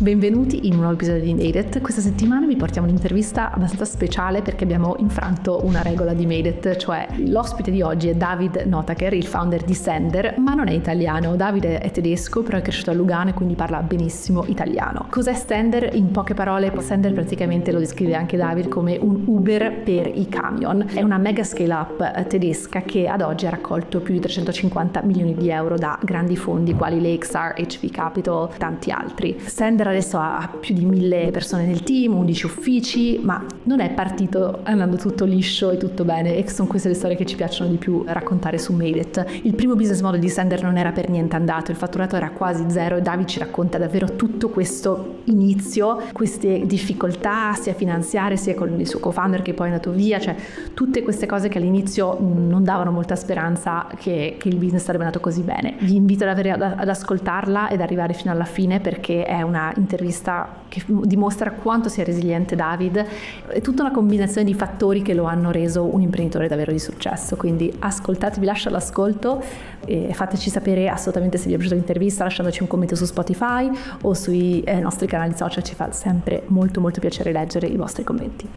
Benvenuti in un nuovo episodio di Made It. Questa settimana vi portiamo un'intervista abbastanza speciale perché abbiamo infranto una regola di Made It, cioè l'ospite di oggi è David Notaker, il founder di Sender, ma non è italiano. David è tedesco, però è cresciuto a Lugano e quindi parla benissimo italiano. Cos'è Sender? In poche parole, Sender praticamente lo descrive anche David come un Uber per i camion. È una mega scale up tedesca che ad oggi ha raccolto più di 350 milioni di euro da grandi fondi quali Lakestar, HV Capital, tanti altri. Sender adesso ha più di mille persone nel team, 11 uffici, ma non è partito andando tutto liscio e tutto bene e sono queste le storie che ci piacciono di più raccontare su Made It. Il primo business model di Sender non era per niente andato, il fatturato era quasi zero e David ci racconta davvero tutto questo inizio, queste difficoltà sia finanziarie sia con il suo co-founder che poi è andato via, cioè tutte queste cose che all'inizio non davano molta speranza che, che il business sarebbe andato così bene. Vi invito ad, avere, ad ascoltarla ed arrivare fino alla fine perché è una intervista che dimostra quanto sia resiliente David, è tutta una combinazione di fattori che lo hanno reso un imprenditore davvero di successo, quindi ascoltate, vi lascio all'ascolto e fateci sapere assolutamente se vi è piaciuta l'intervista lasciandoci un commento su Spotify o sui eh, nostri canali social, ci fa sempre molto molto piacere leggere i vostri commenti.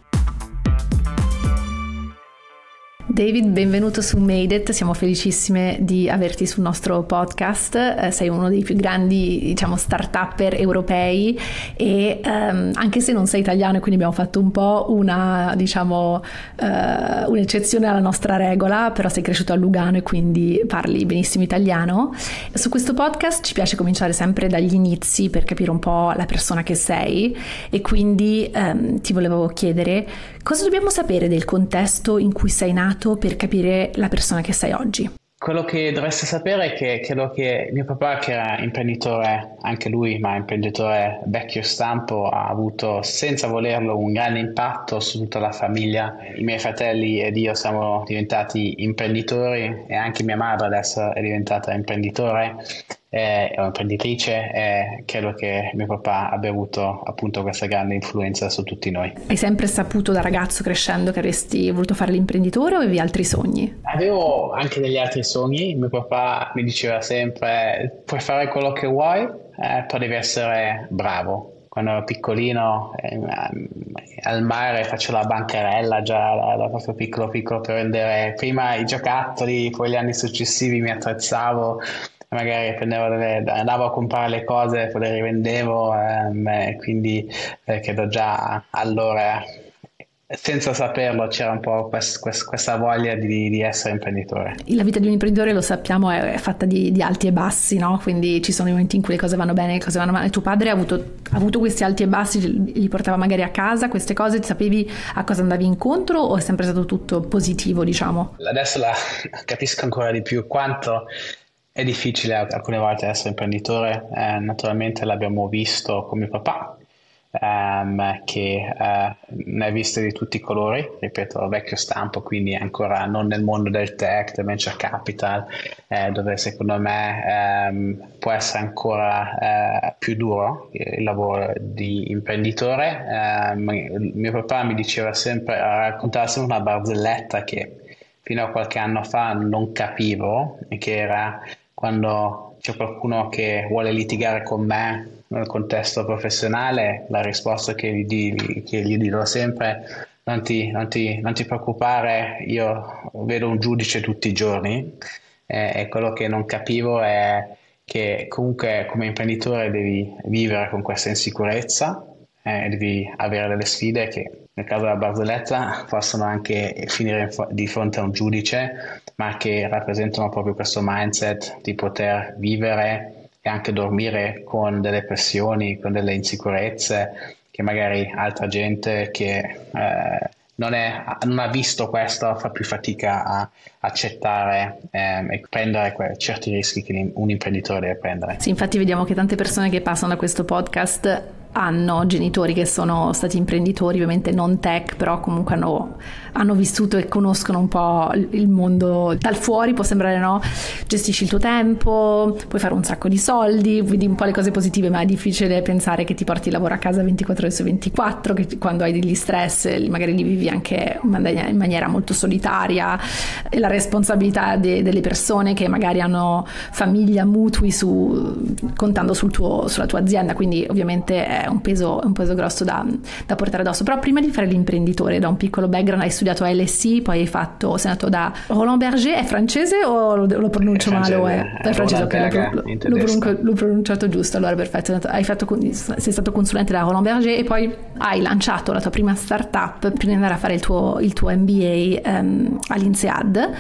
David, benvenuto su Made It, siamo felicissime di averti sul nostro podcast, eh, sei uno dei più grandi diciamo start-upper europei e ehm, anche se non sei italiano e quindi abbiamo fatto un po' una diciamo eh, un'eccezione alla nostra regola, però sei cresciuto a Lugano e quindi parli benissimo italiano. Su questo podcast ci piace cominciare sempre dagli inizi per capire un po' la persona che sei e quindi ehm, ti volevo chiedere cosa dobbiamo sapere del contesto in cui sei nato per capire la persona che sei oggi? Quello che dovreste sapere è che credo che mio papà, che era imprenditore, anche lui, ma imprenditore vecchio stampo, ha avuto senza volerlo un grande impatto su tutta la famiglia. I miei fratelli ed io siamo diventati imprenditori e anche mia madre adesso è diventata imprenditore è un'imprenditrice e credo che mio papà abbia avuto appunto questa grande influenza su tutti noi. Hai sempre saputo da ragazzo crescendo che avresti voluto fare l'imprenditore o avevi altri sogni? Avevo anche degli altri sogni, mio papà mi diceva sempre puoi fare quello che vuoi, eh, però devi essere bravo. Quando ero piccolino eh, al mare facevo la bancarella già da, da proprio piccolo piccolo per vendere prima i giocattoli, poi gli anni successivi mi attrezzavo magari delle, andavo a comprare le cose, poi le rivendevo, ehm, quindi eh, credo già allora senza saperlo c'era un po' quest, quest, questa voglia di, di, essere imprenditore. La vita di un imprenditore lo sappiamo è, fatta di, di, alti e bassi, no? quindi ci sono i momenti in cui le cose vanno bene e le cose vanno male. Tuo padre ha avuto, ha avuto, questi alti e bassi, li portava magari a casa, queste cose, sapevi a cosa andavi incontro o è sempre stato tutto positivo diciamo? Adesso la capisco ancora di più quanto è difficile alcune volte essere imprenditore, eh, naturalmente l'abbiamo visto con mio papà, ehm, che eh, ne ha viste di tutti i colori, ripeto, vecchio stampo, quindi ancora non nel mondo del tech, del venture capital, eh, dove secondo me ehm, può essere ancora eh, più duro il lavoro di imprenditore. Ehm, mio papà mi diceva sempre, raccontava sempre una barzelletta che fino a qualche anno fa non capivo, che era quando c'è qualcuno che vuole litigare con me nel contesto professionale, la risposta che gli, che gli dirò sempre non non, ti, non ti, preoccupare, io vedo un giudice tutti i giorni eh, e quello che non capivo è che comunque come imprenditore devi vivere con questa insicurezza eh, devi avere delle sfide che nel caso della barzelletta possono anche finire di fronte a un giudice, ma che rappresentano proprio questo mindset di poter vivere e anche dormire con delle pressioni, con delle insicurezze che magari altra gente che eh, non, è, non, ha visto questo fa più fatica a accettare ehm, e prendere que- certi rischi che un imprenditore deve prendere. Sì, infatti vediamo che tante persone che passano da questo podcast hanno genitori che sono stati imprenditori, ovviamente non tech, però comunque hanno, hanno vissuto e conoscono un po' il mondo dal fuori, può sembrare no, gestisci il tuo tempo, puoi fare un sacco di soldi, vedi un po' le cose positive, ma è difficile pensare che ti porti il lavoro a casa 24 ore su 24, che quando hai degli stress magari li vivi anche in maniera molto solitaria, e la responsabilità de, delle persone che magari hanno famiglia, mutui su, contando sul tuo, sulla tua azienda, quindi ovviamente è un peso, un peso grosso da, da, portare addosso. Però prima di fare l'imprenditore, da un piccolo background, hai studiato a LSI, poi hai fatto, sei andato da Roland Berger, è francese o lo, lo pronuncio male? O è, è francese, ok, lo, l'ho pronunciato giusto, allora perfetto. Hai fatto, sei stato consulente da Roland Berger e poi hai lanciato la tua prima startup prima di andare a fare il tuo, il tuo MBA um, ehm, all'INSEAD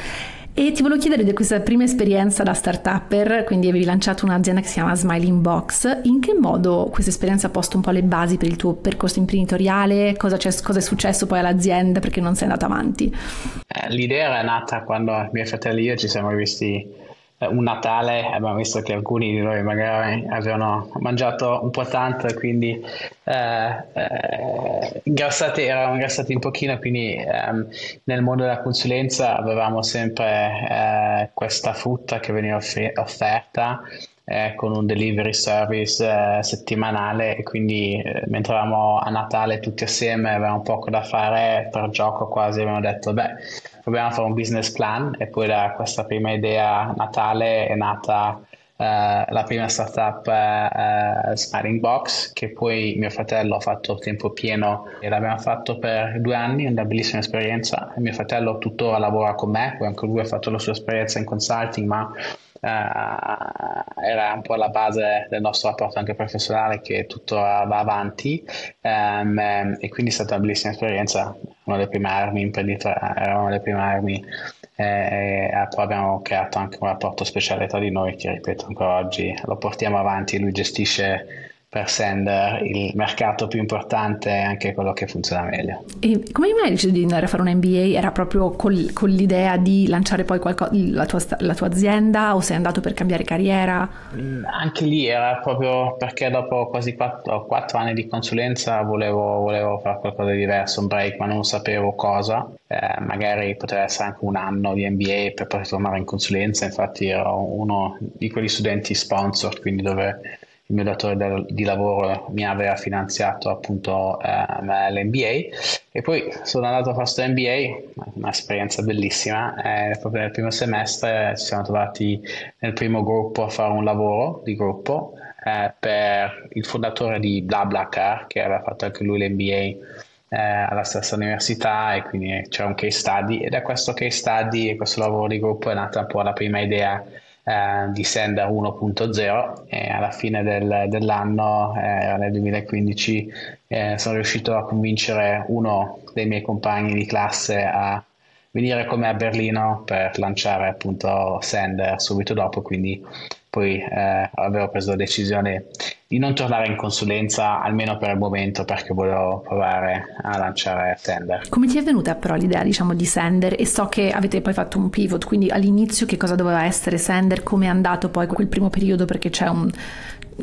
e ti volevo chiedere di questa prima esperienza da start-upper, quindi avevi lanciato un'azienda che si chiama Smiling Box, in che modo questa esperienza ha posto un po' le basi per il tuo percorso imprenditoriale? Cosa, cosa è successo poi all'azienda perché non sei andato avanti? Eh, l'idea era nata quando i miei fratelli e io ci siamo visti un Natale abbiamo visto che alcuni di noi magari avevano mangiato un po' tanto e quindi eh, eh, eravamo ingrassati un pochino, quindi ehm, nel mondo della consulenza avevamo sempre eh, questa frutta che veniva offerta eh, con un delivery service eh, settimanale e quindi eh, mentre eravamo a Natale tutti assieme avevamo poco da fare per gioco quasi abbiamo detto beh proviamo a fare un business plan e poi da questa prima idea Natale è nata la prima startup uh, uh, Smiling Box che poi mio fratello ha fatto tempo pieno e l'abbiamo fatto per due anni, una bellissima esperienza. Mio fratello tuttora lavora con me, poi anche lui ha fatto la sua esperienza in consulting, ma era un po' la base del nostro rapporto anche professionale che tutto va avanti um, e quindi è stata una bellissima esperienza, una delle prime armi imprenditoriali, eravamo le prime armi e, e poi abbiamo creato anche un rapporto speciale tra di noi che ripeto ancora oggi lo portiamo avanti, lui gestisce per Sender il mercato più importante è anche quello che funziona meglio. E come mai hai deciso di andare a fare un MBA? Era proprio col, con l'idea di lanciare poi qualco, la, tua, la, tua, azienda o sei andato per cambiare carriera? Mm, anche lì era proprio perché dopo quasi quattro, quattro anni di consulenza volevo, volevo, fare qualcosa di diverso, un break, ma non sapevo cosa. Eh, magari poteva essere anche un anno di MBA per poi tornare in consulenza, infatti ero uno di quegli studenti sponsor, quindi dove il mio datore di lavoro mi aveva finanziato appunto eh, l'MBA e poi sono andato a fare questo MBA, un'esperienza bellissima, eh, proprio nel primo semestre ci siamo trovati nel primo gruppo a fare un lavoro di gruppo eh, per il fondatore di BlaBlaCar che aveva fatto anche lui l'MBA eh, alla stessa università e quindi c'era un case study e da questo case study e questo lavoro di gruppo è nata un po' la prima idea eh, di Sender 1.0 e alla fine del, dell'anno, eh, nel 2015, eh, sono riuscito a convincere uno dei miei compagni di classe a venire con me a Berlino per lanciare appunto Sender subito dopo, quindi poi eh, avevo preso la decisione di non tornare in consulenza almeno per il momento perché volevo provare a lanciare Sender. Come ti è venuta però l'idea diciamo di Sender e so che avete poi fatto un pivot, quindi all'inizio che cosa doveva essere Sender, come è andato poi quel primo periodo perché c'è un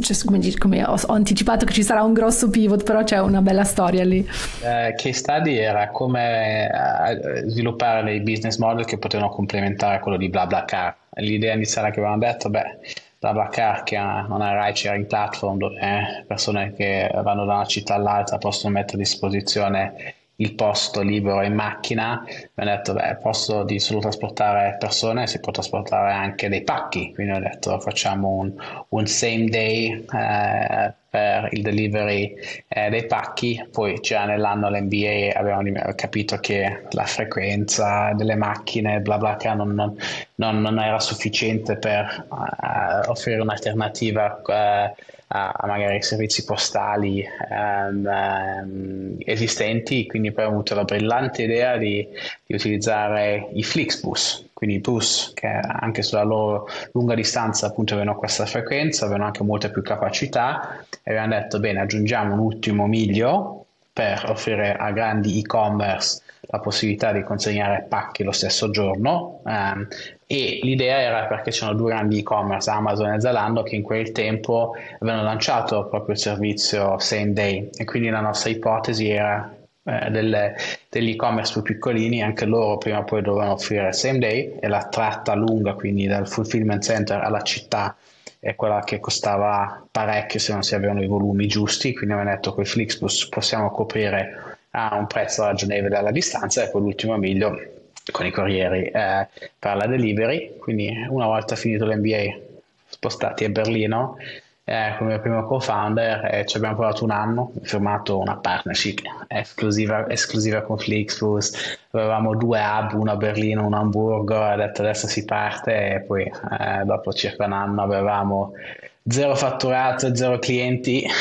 cioè, come, come ho, ho, anticipato che ci sarà un grosso pivot, però c'è una bella storia lì. Eh, case study era come eh, sviluppare dei business model che potevano complementare quello di BlaBlaCar. L'idea iniziale che avevamo detto, beh, BlaBlaCar che ha una ride sharing platform dove persone che vanno da una città all'altra possono mettere a disposizione il posto libero in macchina, mi hanno detto, beh, posto di solo trasportare persone, si può trasportare anche dei pacchi, quindi ho detto facciamo un, un same day eh, per il delivery eh, dei pacchi, poi già nell'anno l'NBA abbiamo capito che la frequenza delle macchine, bla bla, non, non, non, non era sufficiente per uh, offrire un'alternativa. Uh, a, a magari servizi postali um, um, esistenti, quindi poi ho avuto la brillante idea di, di utilizzare i Flixbus, quindi i bus che anche sulla loro lunga distanza appunto avevano questa frequenza, avevano anche molta più capacità e abbiamo detto bene aggiungiamo un ultimo miglio per offrire a grandi e-commerce la possibilità di consegnare pacchi lo stesso giorno ehm, e l'idea era perché c'erano due grandi e-commerce, Amazon e Zalando, che in quel tempo avevano lanciato proprio il servizio same day e quindi la nostra ipotesi era eh, delle, degli e-commerce più piccolini, anche loro prima o poi dovevano offrire same day e la tratta lunga, quindi dal fulfillment center alla città, è quella che costava parecchio se non si avevano i volumi giusti, quindi abbiamo detto con i Flixbus possiamo coprire a un prezzo ragionevole alla distanza e poi l'ultimo miglio con i corrieri eh, per la delivery, quindi una volta finito l'NBA spostati a Berlino eh, come primo co-founder e ci abbiamo provato un anno, firmato una partnership esclusiva, esclusiva con Flixbus, avevamo due hub, uno a Berlino, uno a Hamburgo, ha detto adesso si parte e poi eh, dopo circa un anno avevamo zero fatturato zero clienti.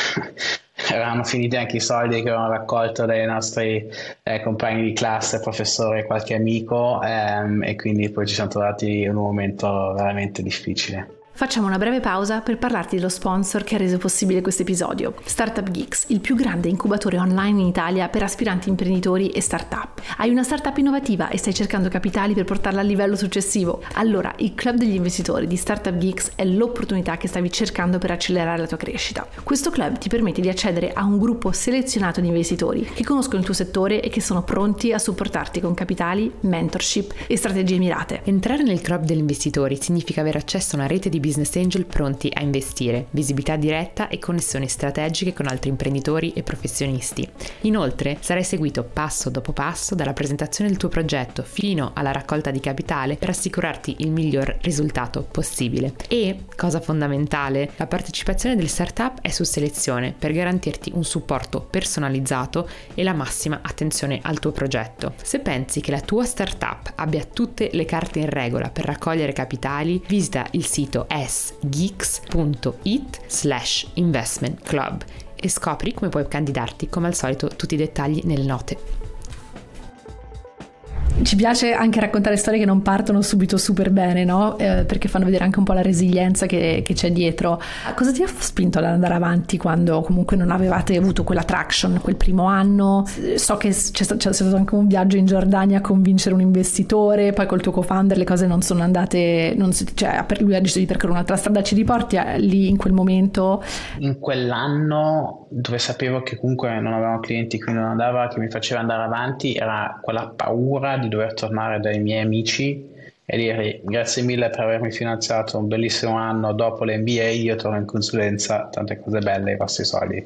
erano finiti anche i soldi che avevamo raccolto dai nostri eh, compagni di classe, professori e qualche amico ehm, e quindi poi ci siamo trovati in un momento veramente difficile. Facciamo una breve pausa per parlarti dello sponsor che ha reso possibile questo episodio, Startup Geeks, il più grande incubatore online in Italia per aspiranti imprenditori e startup. Hai una startup innovativa e stai cercando capitali per portarla al livello successivo? Allora, il Club degli investitori di Startup Geeks è l'opportunità che stavi cercando per accelerare la tua crescita. Questo club ti permette di accedere a un gruppo selezionato di investitori che conoscono il tuo settore e che sono pronti a supportarti con capitali, mentorship e strategie mirate. Entrare nel club degli investitori significa avere accesso a una rete di business business angel pronti a investire, visibilità diretta e connessioni strategiche con altri imprenditori e professionisti. Inoltre sarai seguito passo dopo passo dalla presentazione del tuo progetto fino alla raccolta di capitale per assicurarti il miglior risultato possibile. E, cosa fondamentale, la partecipazione del startup è su selezione per garantirti un supporto personalizzato e la massima attenzione al tuo progetto. Se pensi che la tua startup abbia tutte le carte in regola per raccogliere capitali, visita il sito sgeeks.it slash investment club e scopri come puoi candidarti come al solito tutti i dettagli nelle note ci piace anche raccontare storie che non partono subito super bene, no? Eh, perché fanno vedere anche un po' la resilienza che, che, c'è dietro. Cosa ti ha spinto ad andare avanti quando comunque non avevate avuto quella traction quel primo anno? So che c'è, c'è stato anche un viaggio in Giordania a convincere un investitore, poi col tuo co-founder le cose non sono andate, non si, cioè lui ha deciso di percorrere un'altra strada, ci riporti a, lì in quel momento? In quell'anno dove sapevo che comunque non avevamo clienti, quindi non andava, che mi faceva andare avanti, era quella paura di dover tornare dai miei amici e dire grazie mille per avermi finanziato un bellissimo anno dopo l'NBA, io torno in consulenza, tante cose belle, i vostri soldi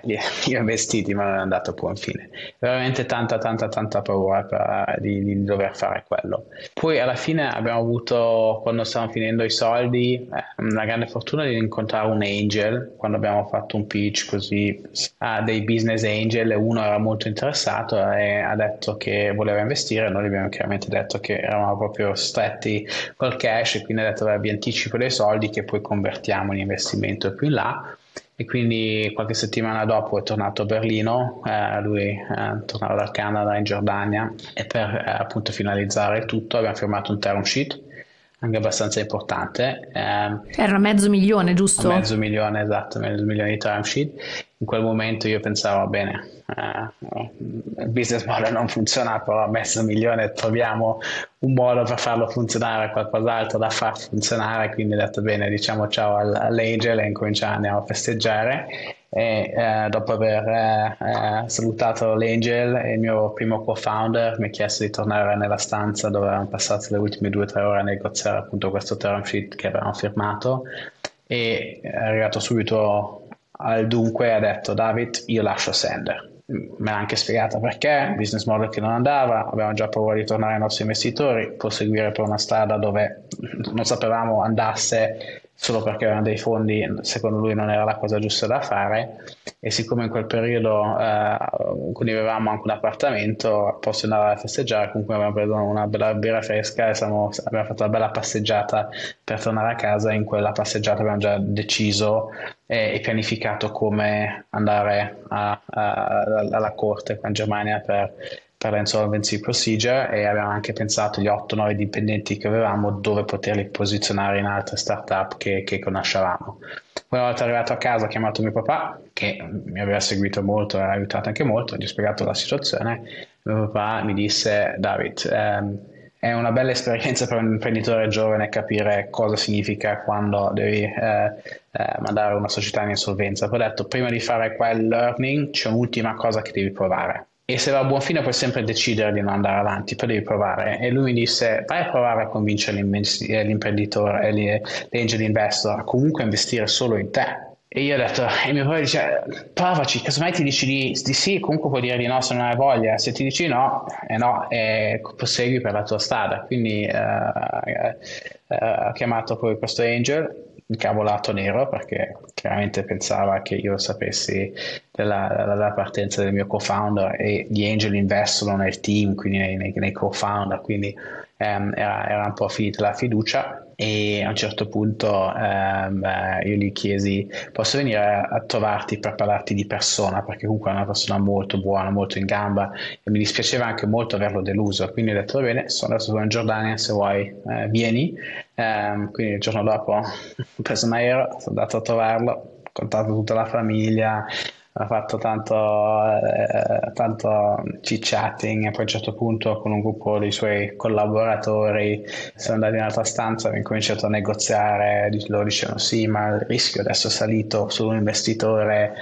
eh, ho investiti ma non è andato a buon fine. Veramente tanta tanta tanta paura per, di, di, dover fare quello. Poi alla fine abbiamo avuto quando stavamo finendo i soldi eh, una grande fortuna di incontrare un angel quando abbiamo fatto un pitch così a dei business angel uno era molto interessato e ha detto che voleva investire noi abbiamo chiaramente detto che eravamo proprio stretti col cash e quindi ha detto vi anticipo dei soldi che poi convertiamo in investimento più in là e quindi qualche settimana dopo è tornato a Berlino, eh, lui eh, tornava dal Canada in Giordania e per eh, appunto finalizzare tutto abbiamo firmato un term sheet anche abbastanza importante. Eh, Era mezzo milione, giusto? Mezzo milione, esatto, mezzo milione di term sheet. In quel momento io pensavo, bene, eh, il business model non funziona, però mezzo milione troviamo un modo per farlo funzionare, qualcos'altro da far funzionare, quindi ho detto bene, diciamo ciao all'Angel e incominciamo, a festeggiare. E eh, dopo aver eh, eh, salutato l'Angel il mio primo co-founder mi ha chiesto di tornare nella stanza dove avevamo passato le ultime due o tre ore a negoziare appunto questo term sheet che avevamo firmato. E è arrivato subito al dunque e ha detto David io lascio Sender me l'ha anche spiegata perché, business model che non andava, avevamo già paura di tornare ai nostri investitori, proseguire per una strada dove non sapevamo andasse solo perché avevano dei fondi, secondo lui non era la cosa giusta da fare e siccome in quel periodo eh, condividevamo anche un appartamento, posso andare a festeggiare, comunque abbiamo preso una bella birra fresca e siamo, abbiamo fatto una bella passeggiata per tornare a casa, in quella passeggiata abbiamo già deciso e, e pianificato come andare a, a, alla corte qua in Germania per per l'insolvency procedure e abbiamo anche pensato agli 8-9 dipendenti che avevamo dove poterli posizionare in altre startup che, che conoscevamo. Una volta arrivato a casa ho chiamato mio papà che mi aveva seguito molto e aiutato anche molto, gli ho spiegato la situazione. Mio papà mi disse David, ehm, è una bella esperienza per un imprenditore giovane capire cosa significa quando devi eh, eh, mandare una società in insolvenza. Poi ho detto, prima di fare quel learning c'è un'ultima cosa che devi provare e se va a buon fine puoi sempre decidere di non andare avanti, poi devi provare. E lui mi disse, vai a provare a convincere eh, l'imprenditore e l'angel investor a comunque investire solo in te. E io ho detto, e mio padre dice, provaci, casomai ti dici di, di, sì, comunque puoi dire di no se non hai voglia, se ti dici no, è eh no, e prosegui per la tua strada. Quindi eh, eh, eh ho chiamato poi questo angel incavolato nero perché chiaramente pensava che io sapessi della, della partenza del mio co-founder e gli angel investono nel team, quindi nei, nei, nei co-founder, quindi ehm, era, era, un po' finita la fiducia e a un certo punto ehm, io gli chiesi posso venire a trovarti per parlarti di persona? Perché comunque è una persona molto buona, molto in gamba e mi dispiaceva anche molto averlo deluso. Quindi ho detto va bene sono adesso in Giordania se vuoi eh, vieni. Ehm, quindi il giorno dopo ho preso un aereo sono andato a trovarlo ho contattato tutta la famiglia ha fatto tanto, eh, tanto chit-chatting e poi a un certo punto con un gruppo dei suoi collaboratori siamo andati in un'altra stanza e ho cominciato a negoziare, loro dicevano sì ma il rischio adesso è salito su un investitore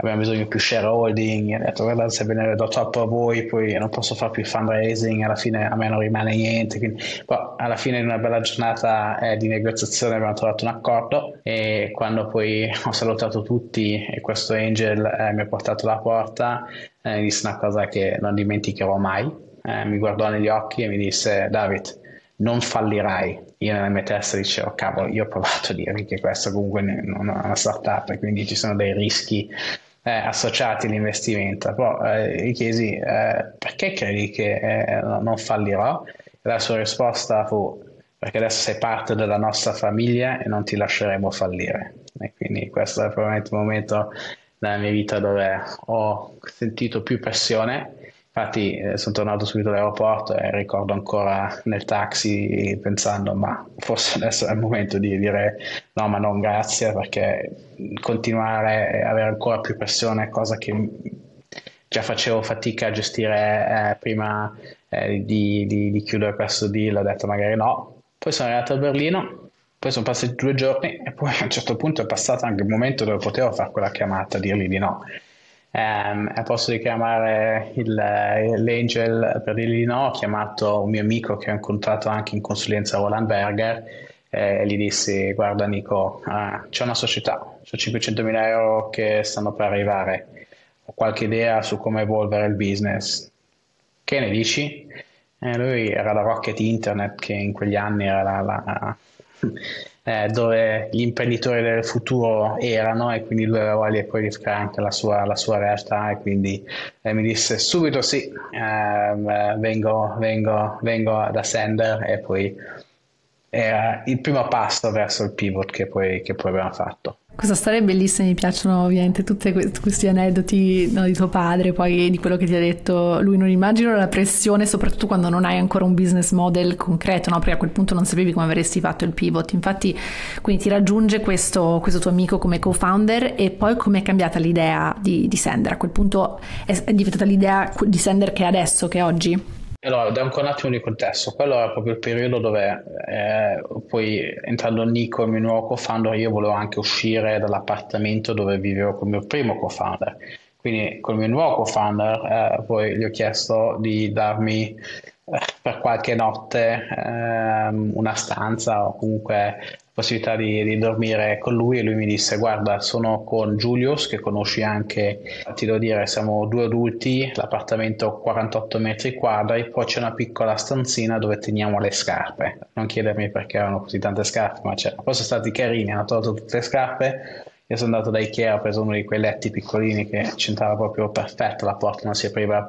abbiamo bisogno di più shareholding, ho detto guarda se ve ne do troppo a voi poi non posso fare più fundraising, alla fine a me non rimane niente, quindi poi alla fine di una bella giornata eh, di negoziazione abbiamo trovato un accordo e quando poi ho salutato tutti e questo angel eh, mi ha portato alla porta eh, mi disse una cosa che non dimenticherò mai, eh, mi guardò negli occhi e mi disse David non fallirai. Io nella mia testa dicevo, cavolo, io ho provato a dirvi che questo comunque non è una startup, quindi ci sono dei rischi eh, associati all'investimento. Però eh, gli chiesi eh, perché credi che eh, non fallirò? E la sua risposta fu perché adesso sei parte della nostra famiglia e non ti lasceremo fallire. E quindi questo è probabilmente il momento nella mia vita dove ho sentito più pressione. Infatti eh, sono tornato subito all'aeroporto e ricordo ancora nel taxi pensando ma forse adesso è il momento di dire no ma non grazie perché continuare a avere ancora più pressione, cosa che già facevo fatica a gestire eh, prima eh, di, di, di, chiudere questo deal, ho detto magari no. Poi sono arrivato a Berlino, poi sono passati due giorni e poi a un certo punto è passato anche il momento dove potevo fare quella chiamata, dirgli di no. Um, a posto di chiamare il, l'Angel per dirgli di no, ho chiamato un mio amico che ho incontrato anche in consulenza Roland Berger e gli dissi guarda Nico ah, c'è una società ho 500.000 euro che stanno per arrivare. Ho qualche idea su come evolvere il business. Che ne dici? Eh, lui era la Rocket Internet che in quegli anni era la, la eh, dove gli imprenditori del futuro erano e quindi lui aveva voglia poi di anche la sua, la sua realtà e quindi eh, mi disse subito sì ehm, vengo, vengo, vengo da Sender e poi era il primo passo verso il pivot che poi, che poi abbiamo fatto. Questa storia è bellissima, mi piacciono ovviamente tutti questi aneddoti no, di tuo padre, poi di quello che ti ha detto lui. Non immagino la pressione, soprattutto quando non hai ancora un business model concreto, no? perché a quel punto non sapevi come avresti fatto il pivot. Infatti, quindi ti raggiunge questo, questo tuo amico come co-founder e poi come è cambiata l'idea di, di Sender? A quel punto è, è diventata l'idea di Sender che è adesso, che è oggi? Allora, da un attimo di contesto, quello era proprio il periodo dove eh, poi entrando Nico, il mio nuovo co-founder, io volevo anche uscire dall'appartamento dove vivevo con il mio primo co-founder. Quindi con il mio nuovo co-founder eh, poi gli ho chiesto di darmi eh, per qualche notte ehm, una stanza o comunque possibilità di, di, dormire con lui e lui mi disse guarda sono con Julius che conosci anche ti devo dire siamo due adulti l'appartamento 48 metri quadri poi c'è una piccola stanzina dove teniamo le scarpe. Non chiedermi perché erano così tante scarpe ma c'era poi sono stati carini hanno tolto tutte le scarpe. Io sono andato da Ikea ho preso uno di quei letti piccolini che c'entrava proprio perfetto la porta non si apriva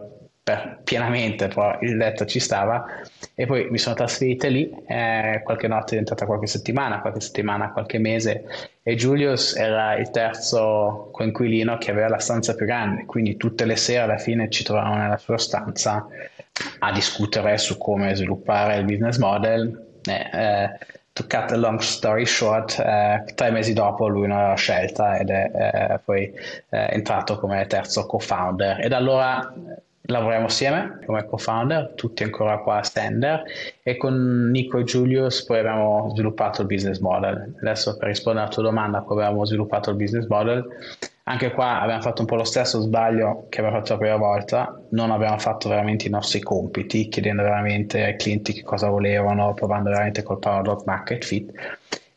per, pienamente, però il letto ci stava e poi mi sono trasferito lì, eh, qualche notte è diventata qualche settimana, qualche settimana, qualche mese e Julius era il terzo coinquilino che aveva la stanza più grande, quindi tutte le sere alla fine ci trovavamo nella sua stanza a discutere su come sviluppare il business model. Eh, eh, to cut a long story short, eh, tre mesi dopo lui non aveva scelta ed è eh, poi eh, entrato come terzo co-founder. E da allora lavoriamo assieme come co-founder, tutti ancora qua a Stender e con Nico e Julius poi abbiamo sviluppato il business model. Adesso per rispondere alla tua domanda come abbiamo sviluppato il business model, anche qua abbiamo fatto un po' lo stesso sbaglio che abbiamo fatto la prima volta, non abbiamo fatto veramente i nostri compiti, chiedendo veramente ai clienti che cosa volevano, provando veramente col Power Market Fit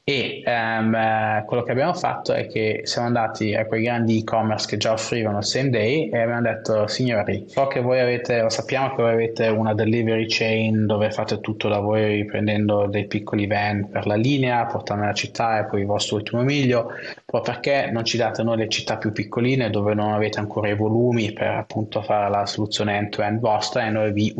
e um, quello che abbiamo fatto è che siamo andati a quei grandi e-commerce che già offrivano il same day e abbiamo detto signori so che voi avete lo sappiamo che voi avete una delivery chain dove fate tutto da voi prendendo dei piccoli van per la linea portando nella città e poi il vostro ultimo miglio poi perché non ci date noi le città più piccoline dove non avete ancora i volumi per appunto fare la soluzione end to end vostra e noi vi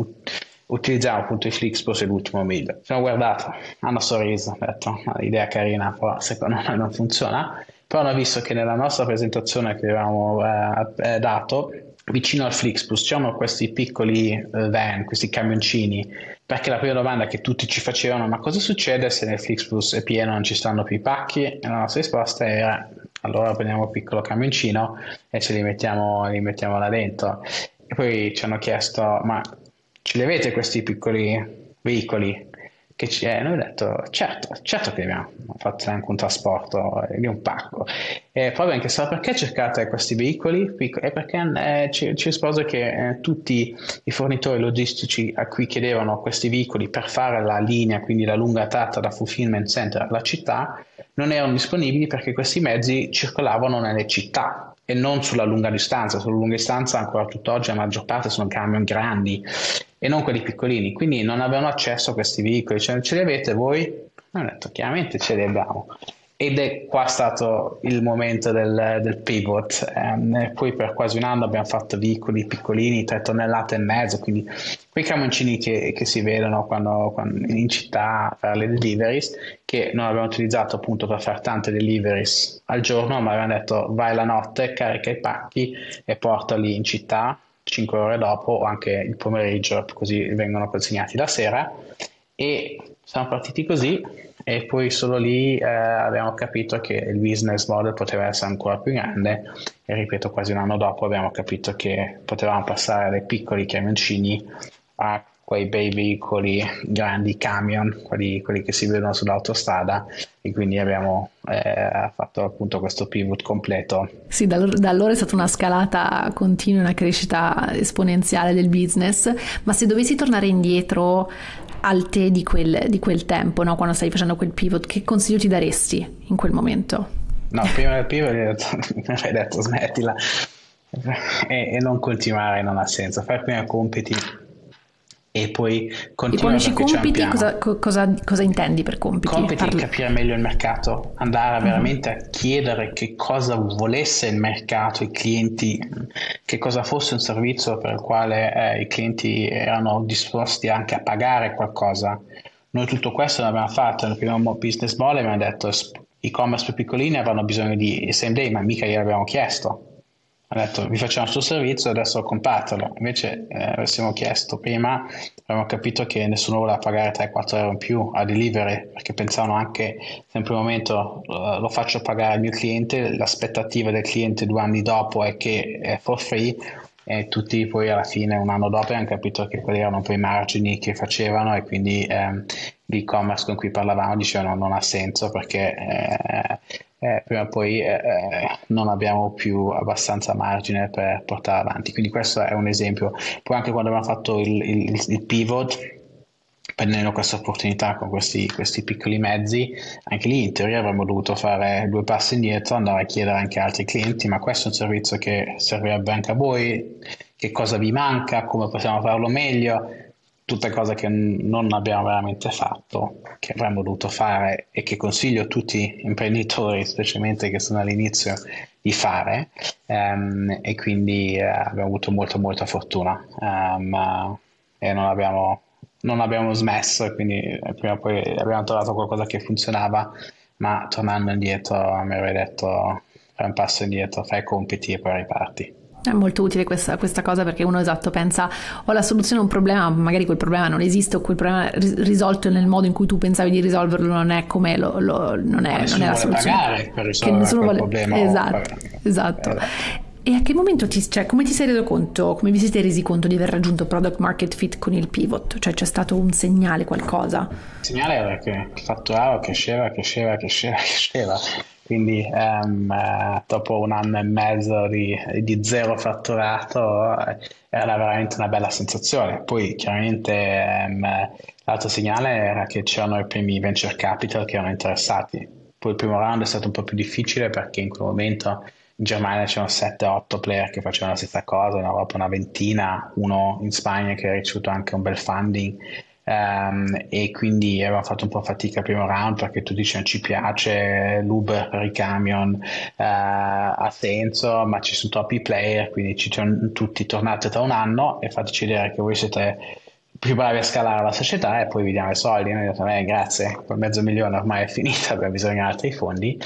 utilizziamo appunto i Flixbus e l'ultimo miglio. Ci hanno guardato, hanno sorriso, hanno detto idea carina, però secondo noi non funziona. Però hanno visto che nella nostra presentazione che avevamo eh, eh dato, vicino al Flixbus c'erano questi piccoli eh, van, questi camioncini, perché la prima domanda che tutti ci facevano, ma cosa succede se nel Flixbus è pieno non ci stanno più i pacchi? E la nostra risposta era, allora prendiamo un piccolo camioncino e ce li mettiamo, li mettiamo là dentro. E poi ci hanno chiesto, ma ce li avete questi piccoli veicoli? Che ci è? Noi abbiamo detto, certo, certo che abbiamo fatto anche un trasporto di un pacco. E poi anche sa perché cercate questi veicoli? È perché eh, ci, ci risposo che eh, tutti i fornitori logistici a cui chiedevano questi veicoli per fare la linea, quindi la lunga tratta da fulfillment center alla città, non erano disponibili perché questi mezzi circolavano nelle città e non sulla lunga distanza. Sulla lunga distanza ancora tutt'oggi la maggior parte sono camion grandi e non quelli piccolini, quindi non avevano accesso a questi veicoli. Cioè, ce li avete voi? Ho detto, chiaramente ce li abbiamo. Ed è qua stato il momento del, del pivot. Eh, poi per quasi un anno abbiamo fatto veicoli piccolini, 3 tonnellate e mezzo, quindi quei camioncini che, che si vedono quando, quando in città per le deliveries, che non abbiamo utilizzato appunto per fare tante deliveries al giorno, ma abbiamo detto vai la notte, carica i pacchi e portali in città 5 ore dopo o anche il pomeriggio, così vengono consegnati la sera. E siamo partiti così e poi solo lì eh, abbiamo capito che il business model poteva essere ancora più grande e ripeto quasi un anno dopo abbiamo capito che potevamo passare dai piccoli camioncini a quei bei veicoli grandi camion, quelli, quelli che si vedono sull'autostrada e quindi abbiamo eh, fatto appunto questo pivot completo. Sì, da, da, allora è stata una scalata continua, una crescita esponenziale del business, ma se dovessi tornare indietro al te di quel, di quel tempo, no? quando stai facendo quel pivot, che consiglio ti daresti in quel momento? No, prima del pivot detto, hai detto smettila e, e non continuare non ha senso, fai prima compiti e poi continuare I compiti cosa, cosa, cosa, intendi per compiti? Compiti Parli... capire meglio il mercato, andare uh-huh. veramente a chiedere che cosa volesse il mercato, i clienti, che cosa fosse un servizio per il quale eh, i clienti erano disposti anche a pagare qualcosa. Noi tutto questo l'abbiamo fatto nel primo business model, abbiamo detto e-commerce più piccolini avranno bisogno di same day, ma mica gliel'abbiamo chiesto ha detto vi facciamo questo servizio adesso compratelo invece eh, avessimo chiesto prima abbiamo capito che nessuno voleva pagare 3-4 euro in più a delivery perché pensavano anche se in primo momento uh, lo faccio pagare al mio cliente l'aspettativa del cliente due anni dopo è che è for free e tutti poi alla fine un anno dopo hanno capito che quelli erano poi i margini che facevano e quindi ehm, l'e-commerce con cui parlavamo dicevano non ha senso perché eh, eh, prima o poi eh, eh, non abbiamo più abbastanza margine per portare avanti. Quindi questo è un esempio. Poi anche quando abbiamo fatto il, il, il pivot, prendendo questa opportunità con questi, questi, piccoli mezzi, anche lì in teoria avremmo dovuto fare due passi indietro, andare a chiedere anche a altri clienti, ma questo è un servizio che servirebbe anche a voi, che cosa vi manca, come possiamo farlo meglio tutte cose che non abbiamo veramente fatto, che avremmo dovuto fare e che consiglio a tutti gli imprenditori, specialmente che sono all'inizio, di fare. Um, e quindi uh, abbiamo avuto molta, molta fortuna um, e non abbiamo, non abbiamo smesso. Quindi prima o poi abbiamo trovato qualcosa che funzionava ma tornando indietro mi avrei detto fai un passo indietro, fai i compiti e poi riparti. È molto utile questa, questa, cosa perché uno esatto pensa ho la soluzione a un problema, magari quel problema non esiste o quel problema risolto nel modo in cui tu pensavi di risolverlo non è come lo, lo non, è, non è la soluzione. pagare per risolvere quel vuole... problema. Esatto, esatto. Eh. E a che momento ti, cioè, come ti sei reso conto, come vi siete resi conto di aver raggiunto product market fit con il pivot? Cioè c'è stato un segnale, qualcosa? Il segnale era che fatturava, cresceva, cresceva, cresceva, cresceva quindi um, dopo un anno e mezzo di, di zero fatturato eh, era veramente una bella sensazione. Poi chiaramente um, l'altro segnale era che c'erano i primi venture capital che erano interessati. Poi il primo round è stato un po' più difficile perché in quel momento in Germania c'erano 7-8 player che facevano la stessa cosa, in Europa una ventina, uno in Spagna che ha ricevuto anche un bel funding Um, e quindi avevamo fatto un po' fatica al primo round perché tutti dicevano ci piace l'Uber per i camion uh, ha senso ma ci sono troppi player quindi ci sono tutti tornate tra un anno e fateci vedere che voi siete più bravi a scalare la società e poi vi diamo i soldi. Noi abbiamo detto, eh, grazie, quel mezzo milione ormai è finito, abbiamo bisogno di altri fondi.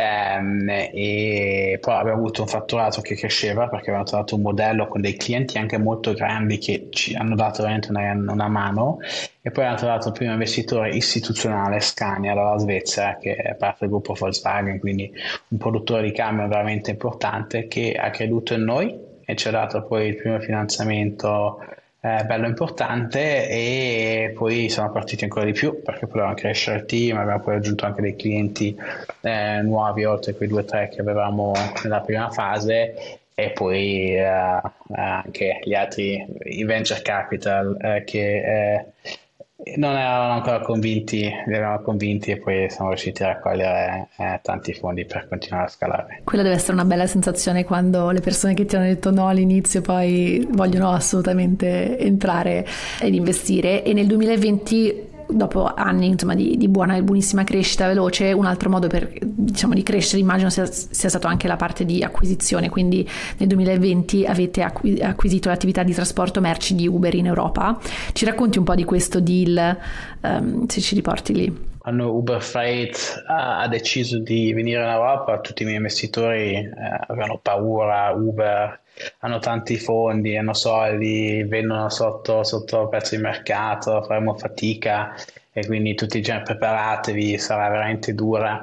Um, e poi abbiamo avuto un fatturato che cresceva perché abbiamo trovato un modello con dei clienti anche molto grandi che ci hanno dato veramente una, una mano. E poi abbiamo trovato il primo investitore istituzionale Scania dalla Svezia che è parte del gruppo Volkswagen quindi un produttore di camion veramente importante che ha creduto in noi e ci ha dato poi il primo finanziamento eh, bello importante e poi siamo partiti ancora di più perché volevamo crescere il team, abbiamo poi aggiunto anche dei clienti eh, nuovi oltre quei due o tre che avevamo nella prima fase e poi eh, anche gli altri i venture capital eh, che eh, non eravamo ancora convinti, li eravamo convinti e poi siamo riusciti a raccogliere eh, tanti fondi per continuare a scalare. Quella deve essere una bella sensazione quando le persone che ti hanno detto no all'inizio poi vogliono assolutamente entrare ed investire e nel 2020 dopo anni insomma, di, di, buona e buonissima crescita veloce, un altro modo per, diciamo, di crescere immagino sia, sia stato anche la parte di acquisizione, quindi nel 2020 avete acquisito l'attività di trasporto merci di Uber in Europa. Ci racconti un po' di questo deal, um, se ci riporti lì? Quando Uber Freight ha, deciso di venire in Europa, tutti i miei investitori eh, avevano paura, Uber hanno tanti fondi, hanno soldi, vendono sotto, sotto prezzo di mercato, faremo fatica e quindi tutti dicevano preparatevi, sarà veramente dura.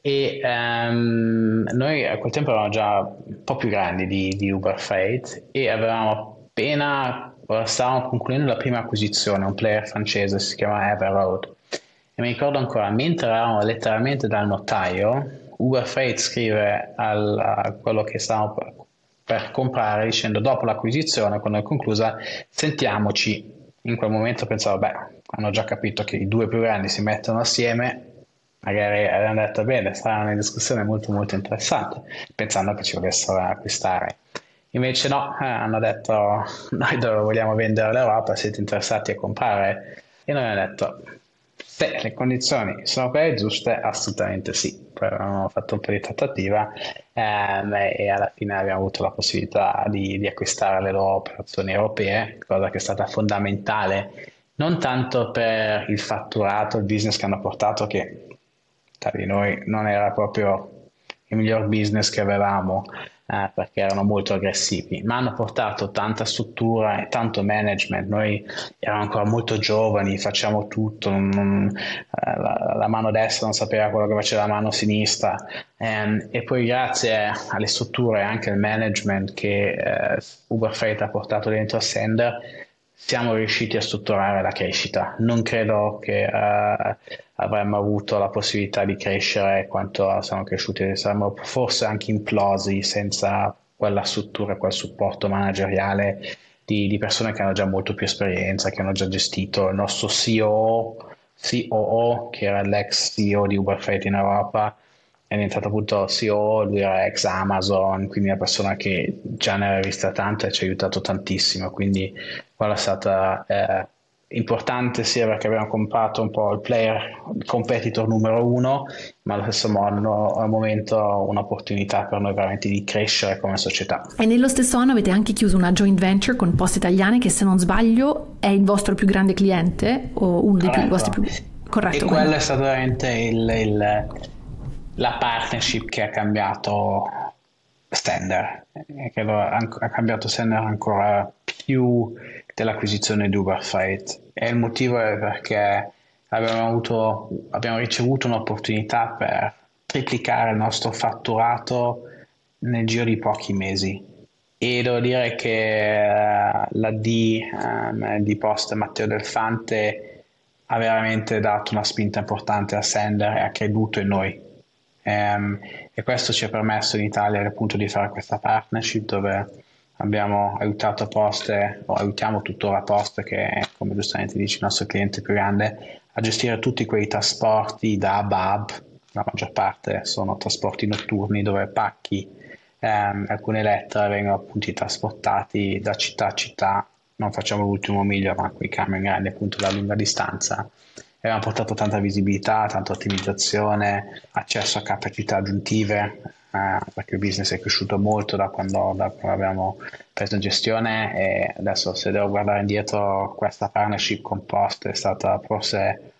E um, noi a quel tempo eravamo già un po' più grandi di, di Uber Freight e avevamo appena, stavamo concludendo la prima acquisizione, un player francese, si chiama Everroad. E mi ricordo ancora, mentre eravamo letteralmente dal notaio, Uber Freight scrive al, a quello che stavamo per comprare dicendo dopo l'acquisizione, quando è conclusa, sentiamoci. In quel momento pensavo, beh, hanno già capito che i due più grandi si mettono assieme, magari avevano detto, bene, sarà una discussione molto molto interessante, pensando che ci volessero acquistare. Invece no, eh, hanno detto, noi dove vogliamo vendere l'Europa, siete interessati a comprare? E noi abbiamo detto, se le condizioni sono quelle giuste, assolutamente sì. Poi abbiamo fatto un po' di trattativa ehm, e alla fine abbiamo avuto la possibilità di, di, acquistare le loro operazioni europee, cosa che è stata fondamentale non tanto per il fatturato, il business che hanno portato, che tra di noi non era proprio il miglior business che avevamo, eh, perché erano molto aggressivi, ma hanno portato tanta struttura e tanto management. Noi eravamo ancora molto giovani, facciamo tutto, non, eh, la, la, mano destra non sapeva quello che faceva la mano sinistra. Eh, e poi grazie alle strutture e anche al management che eh, Uber Freight ha portato dentro a Sender, siamo riusciti a strutturare la crescita. Non credo che uh, avremmo avuto la possibilità di crescere quanto siamo cresciuti, saremmo forse anche implosi senza quella struttura, quel supporto manageriale di, di, persone che hanno già molto più esperienza, che hanno già gestito il nostro CEO, COO, che era l'ex CEO di Uber Freight in Europa, è diventato appunto CEO, lui era ex Amazon, quindi una persona che già ne aveva vista tante e ci ha aiutato tantissimo, quindi quella è stata eh, importante sia perché abbiamo comprato un po' il player, il competitor numero uno, ma allo stesso modo al momento un'opportunità per noi veramente di crescere come società. E nello stesso anno avete anche chiuso una joint venture con Poste Italiane che se non sbaglio è il vostro più grande cliente o uno dei più, vostri più... Corretto. E quello è stato veramente il, il la partnership che ha cambiato Stender, che ha cambiato Stender ancora più dell'acquisizione di Uber Freight. E il motivo è perché abbiamo, avuto, abbiamo ricevuto un'opportunità per triplicare il nostro fatturato nel giro di pochi mesi. E devo dire che uh, la D um, di post Matteo Delfante ha veramente dato una spinta importante a Sender e ha creduto in noi. Um, e questo ci ha permesso in Italia appunto di fare questa partnership dove abbiamo aiutato Poste o aiutiamo tuttora Poste che è come giustamente dice il nostro cliente più grande a gestire tutti quei trasporti da hub la maggior parte sono trasporti notturni dove pacchi ehm, alcune lettere vengono appunto trasportati da città a città, non facciamo l'ultimo miglio, ma qui camion grandi appunto da lunga distanza. E abbiamo portato tanta visibilità, tanta ottimizzazione, accesso a capacità aggiuntive, eh, perché il business è cresciuto molto da quando, da quando abbiamo preso in gestione e adesso se devo guardare indietro questa partnership con Post è stata forse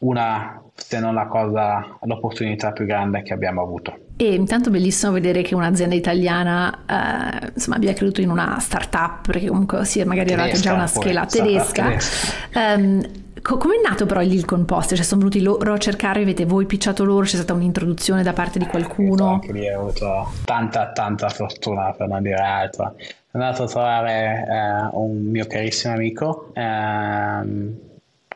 una, se non la cosa, l'opportunità più grande che abbiamo avuto. E intanto è bellissimo vedere che un'azienda italiana eh, insomma, abbia creduto in una startup, perché comunque sì, magari eravate già una scala tedesca. tedesca. Um, co- come è nato però il Poste? Cioè sono venuti loro a cercare, avete voi picciato loro, c'è stata un'introduzione da parte di qualcuno? Eh, anche lì ho avuto tanta tanta fortuna per non dire altro. Sono andato a trovare eh, un mio carissimo amico ehm,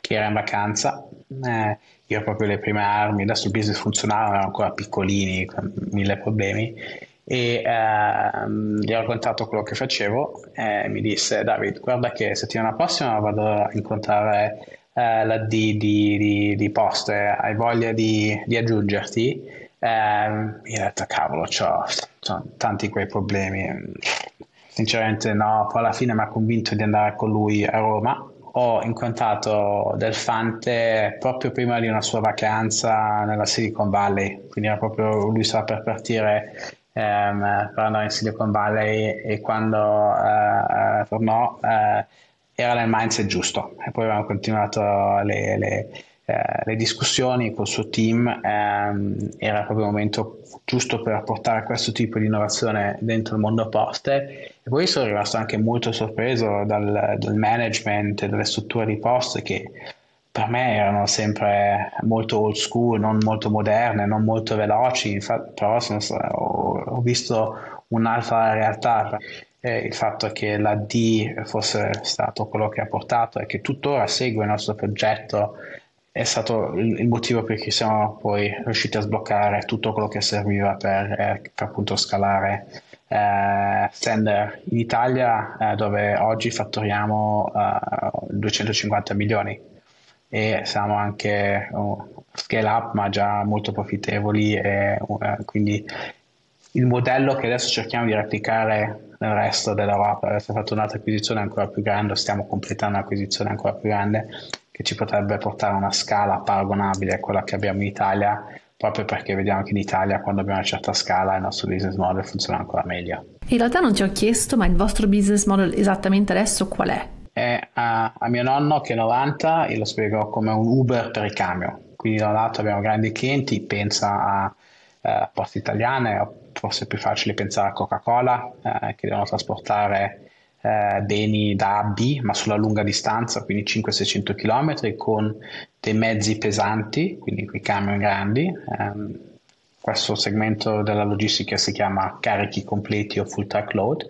che era in vacanza eh, io proprio le prime armi, adesso il business funzionava, erano ancora piccolini, con mille problemi e ehm, gli ho raccontato quello che facevo e mi disse David guarda che settimana prossima vado a incontrare eh, la D di, di, di Poste, hai voglia di, di aggiungerti? Eh, io ho detto cavolo, ho tanti quei problemi sinceramente no, poi alla fine mi ha convinto di andare con lui a Roma ho incontrato Delfante proprio prima di una sua vacanza nella Silicon Valley, quindi era proprio lui stava per partire ehm, per andare in Silicon Valley e quando eh, tornò eh, era nel mindset giusto. E poi abbiamo continuato le, le, eh, le discussioni col suo team, ehm, era proprio il momento giusto per portare questo tipo di innovazione dentro il mondo poste e poi sono rimasto anche molto sorpreso dal, dal management e dalle strutture di poste che per me erano sempre molto old school, non molto moderne, non molto veloci, infatti, però sono, ho, ho, visto un'altra realtà. Eh, il fatto che la D fosse stato quello che ha portato e che tuttora segue il nostro progetto è stato il, motivo per cui siamo poi riusciti a sbloccare tutto quello che serviva per, eh, per appunto scalare eh, Sender in Italia eh, dove oggi fattoriamo 250 eh, milioni. E siamo anche uh, scale up ma già molto profittevoli e quindi il modello che adesso cerchiamo di replicare nel resto dell'Europa adesso fatto un'altra acquisizione ancora più grande stiamo completando un'acquisizione ancora più grande che ci potrebbe portare a una scala paragonabile a quella che abbiamo in Italia proprio perché vediamo che in Italia quando abbiamo una certa scala il nostro business model funziona ancora meglio. In realtà non ti ho chiesto, ma il vostro business model esattamente adesso qual è? È a, a mio nonno che è 90, io lo spiego come un Uber per il camion. Quindi da un lato abbiamo grandi clienti, pensa a eh, poste italiane, forse è più facile pensare a Coca-Cola eh, che devono trasportare eh, beni da A a B, ma sulla lunga distanza, quindi 500-600 km, con dei mezzi pesanti, quindi quei camion grandi. Um, questo segmento della logistica si chiama carichi completi o full track load.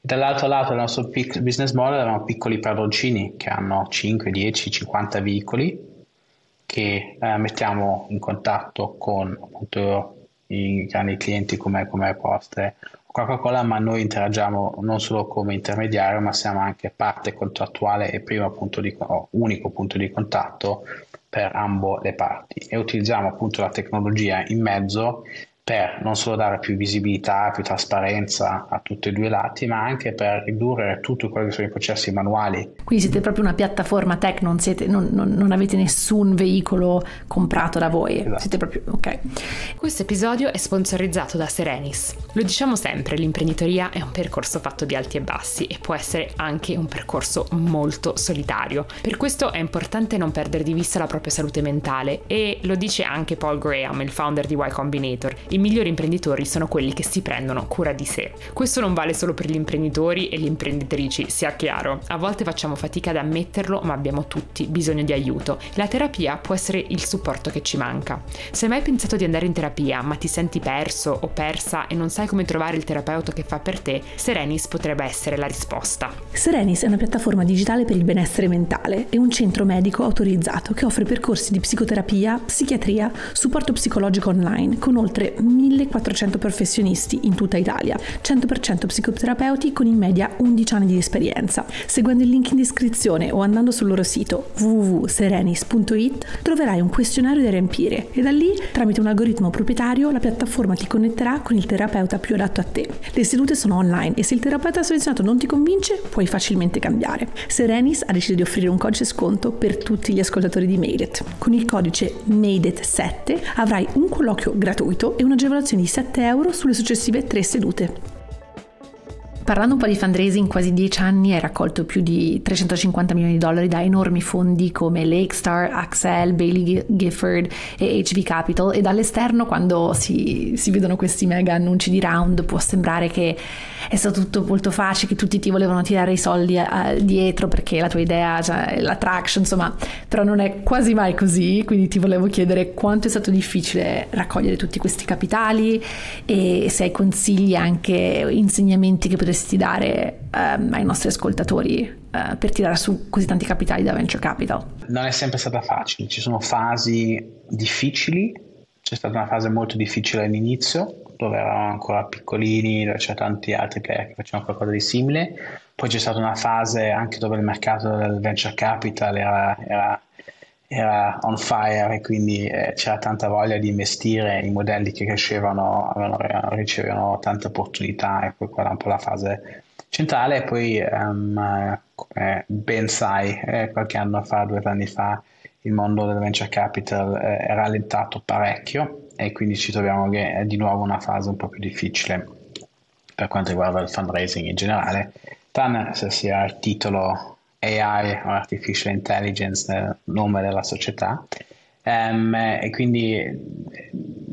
Dall'altro lato del nostro business model abbiamo piccoli padroncini che hanno 5, 10, 50 veicoli che eh, mettiamo in contatto con appunto i grandi clienti come, come Poste. Coca-Cola, ma noi interagiamo non solo come intermediario, ma siamo anche parte contrattuale e primo punto di, oh, unico punto di contatto per ambo le parti. E utilizziamo appunto la tecnologia in mezzo per non solo dare più visibilità, più trasparenza a tutti e due i lati, ma anche per ridurre tutti quelli che sono i processi manuali. Quindi siete proprio una piattaforma tech, non, siete, non, non, non avete nessun veicolo comprato da voi, esatto. siete proprio ok. Questo episodio è sponsorizzato da Serenis. Lo diciamo sempre, l'imprenditoria è un percorso fatto di alti e bassi e può essere anche un percorso molto solitario. Per questo è importante non perdere di vista la propria salute mentale e lo dice anche Paul Graham, il founder di Y Combinator. I migliori imprenditori sono quelli che si prendono cura di sé. Questo non vale solo per gli imprenditori e le imprenditrici, sia chiaro. A volte facciamo fatica ad ammetterlo, ma abbiamo tutti bisogno di aiuto. La terapia può essere il supporto che ci manca. Se hai mai pensato di andare in terapia, ma ti senti perso o persa e non sai come trovare il terapeuta che fa per te, Serenis potrebbe essere la risposta. Serenis è una piattaforma digitale per il benessere mentale e un centro medico autorizzato che offre percorsi di psicoterapia, psichiatria, supporto psicologico online con oltre 1400 professionisti in tutta Italia, 100% psicoterapeuti con in media 11 anni di esperienza. Seguendo il link in descrizione o andando sul loro sito www.serenis.it troverai un questionario da riempire e da lì, tramite un algoritmo proprietario, la piattaforma ti connetterà con il terapeuta più adatto a te. Le sedute sono online e se il terapeuta selezionato non ti convince, puoi facilmente cambiare. Serenis ha deciso di offrire un codice sconto per tutti gli ascoltatori di Made It. Con il codice MADEIT7 avrai un colloquio gratuito e un'agevolazione di 7 euro sulle successive tre sedute. Parlando un po' di fundraising, quasi dieci anni hai raccolto più di 350 milioni di dollari da enormi fondi come Lakestar, Axel, Bailey Gifford e HV Capital. E dall'esterno quando si, si vedono questi mega annunci di round può sembrare che è stato tutto molto facile, che tutti ti volevano tirare i soldi a, eh, dietro perché la tua idea, cioè, l'attraction, insomma, però non è quasi mai così, quindi ti volevo chiedere quanto è stato difficile raccogliere tutti questi capitali e se hai consigli anche insegnamenti che potresti potresti dare um, ai nostri ascoltatori uh, per tirare su così tanti capitali da venture capital? Non è sempre stata facile, ci sono fasi difficili, c'è stata una fase molto difficile all'inizio, dove eravamo ancora piccolini, dove c'erano tanti altri player che facevano qualcosa di simile, poi c'è stata una fase anche dove il mercato del venture capital era, era era on fire e quindi eh, c'era tanta voglia di investire in modelli che crescevano, avevano, ricevevano tante opportunità e poi quella è un po' la fase centrale. E poi um, come ben sai eh, qualche anno fa, due anni fa il mondo del venture capital eh, è rallentato parecchio e quindi ci troviamo che è di nuovo una fase un po' più difficile per quanto riguarda il fundraising in generale, tranne se sia il titolo AI o Artificial Intelligence nel nome della società. Um, e quindi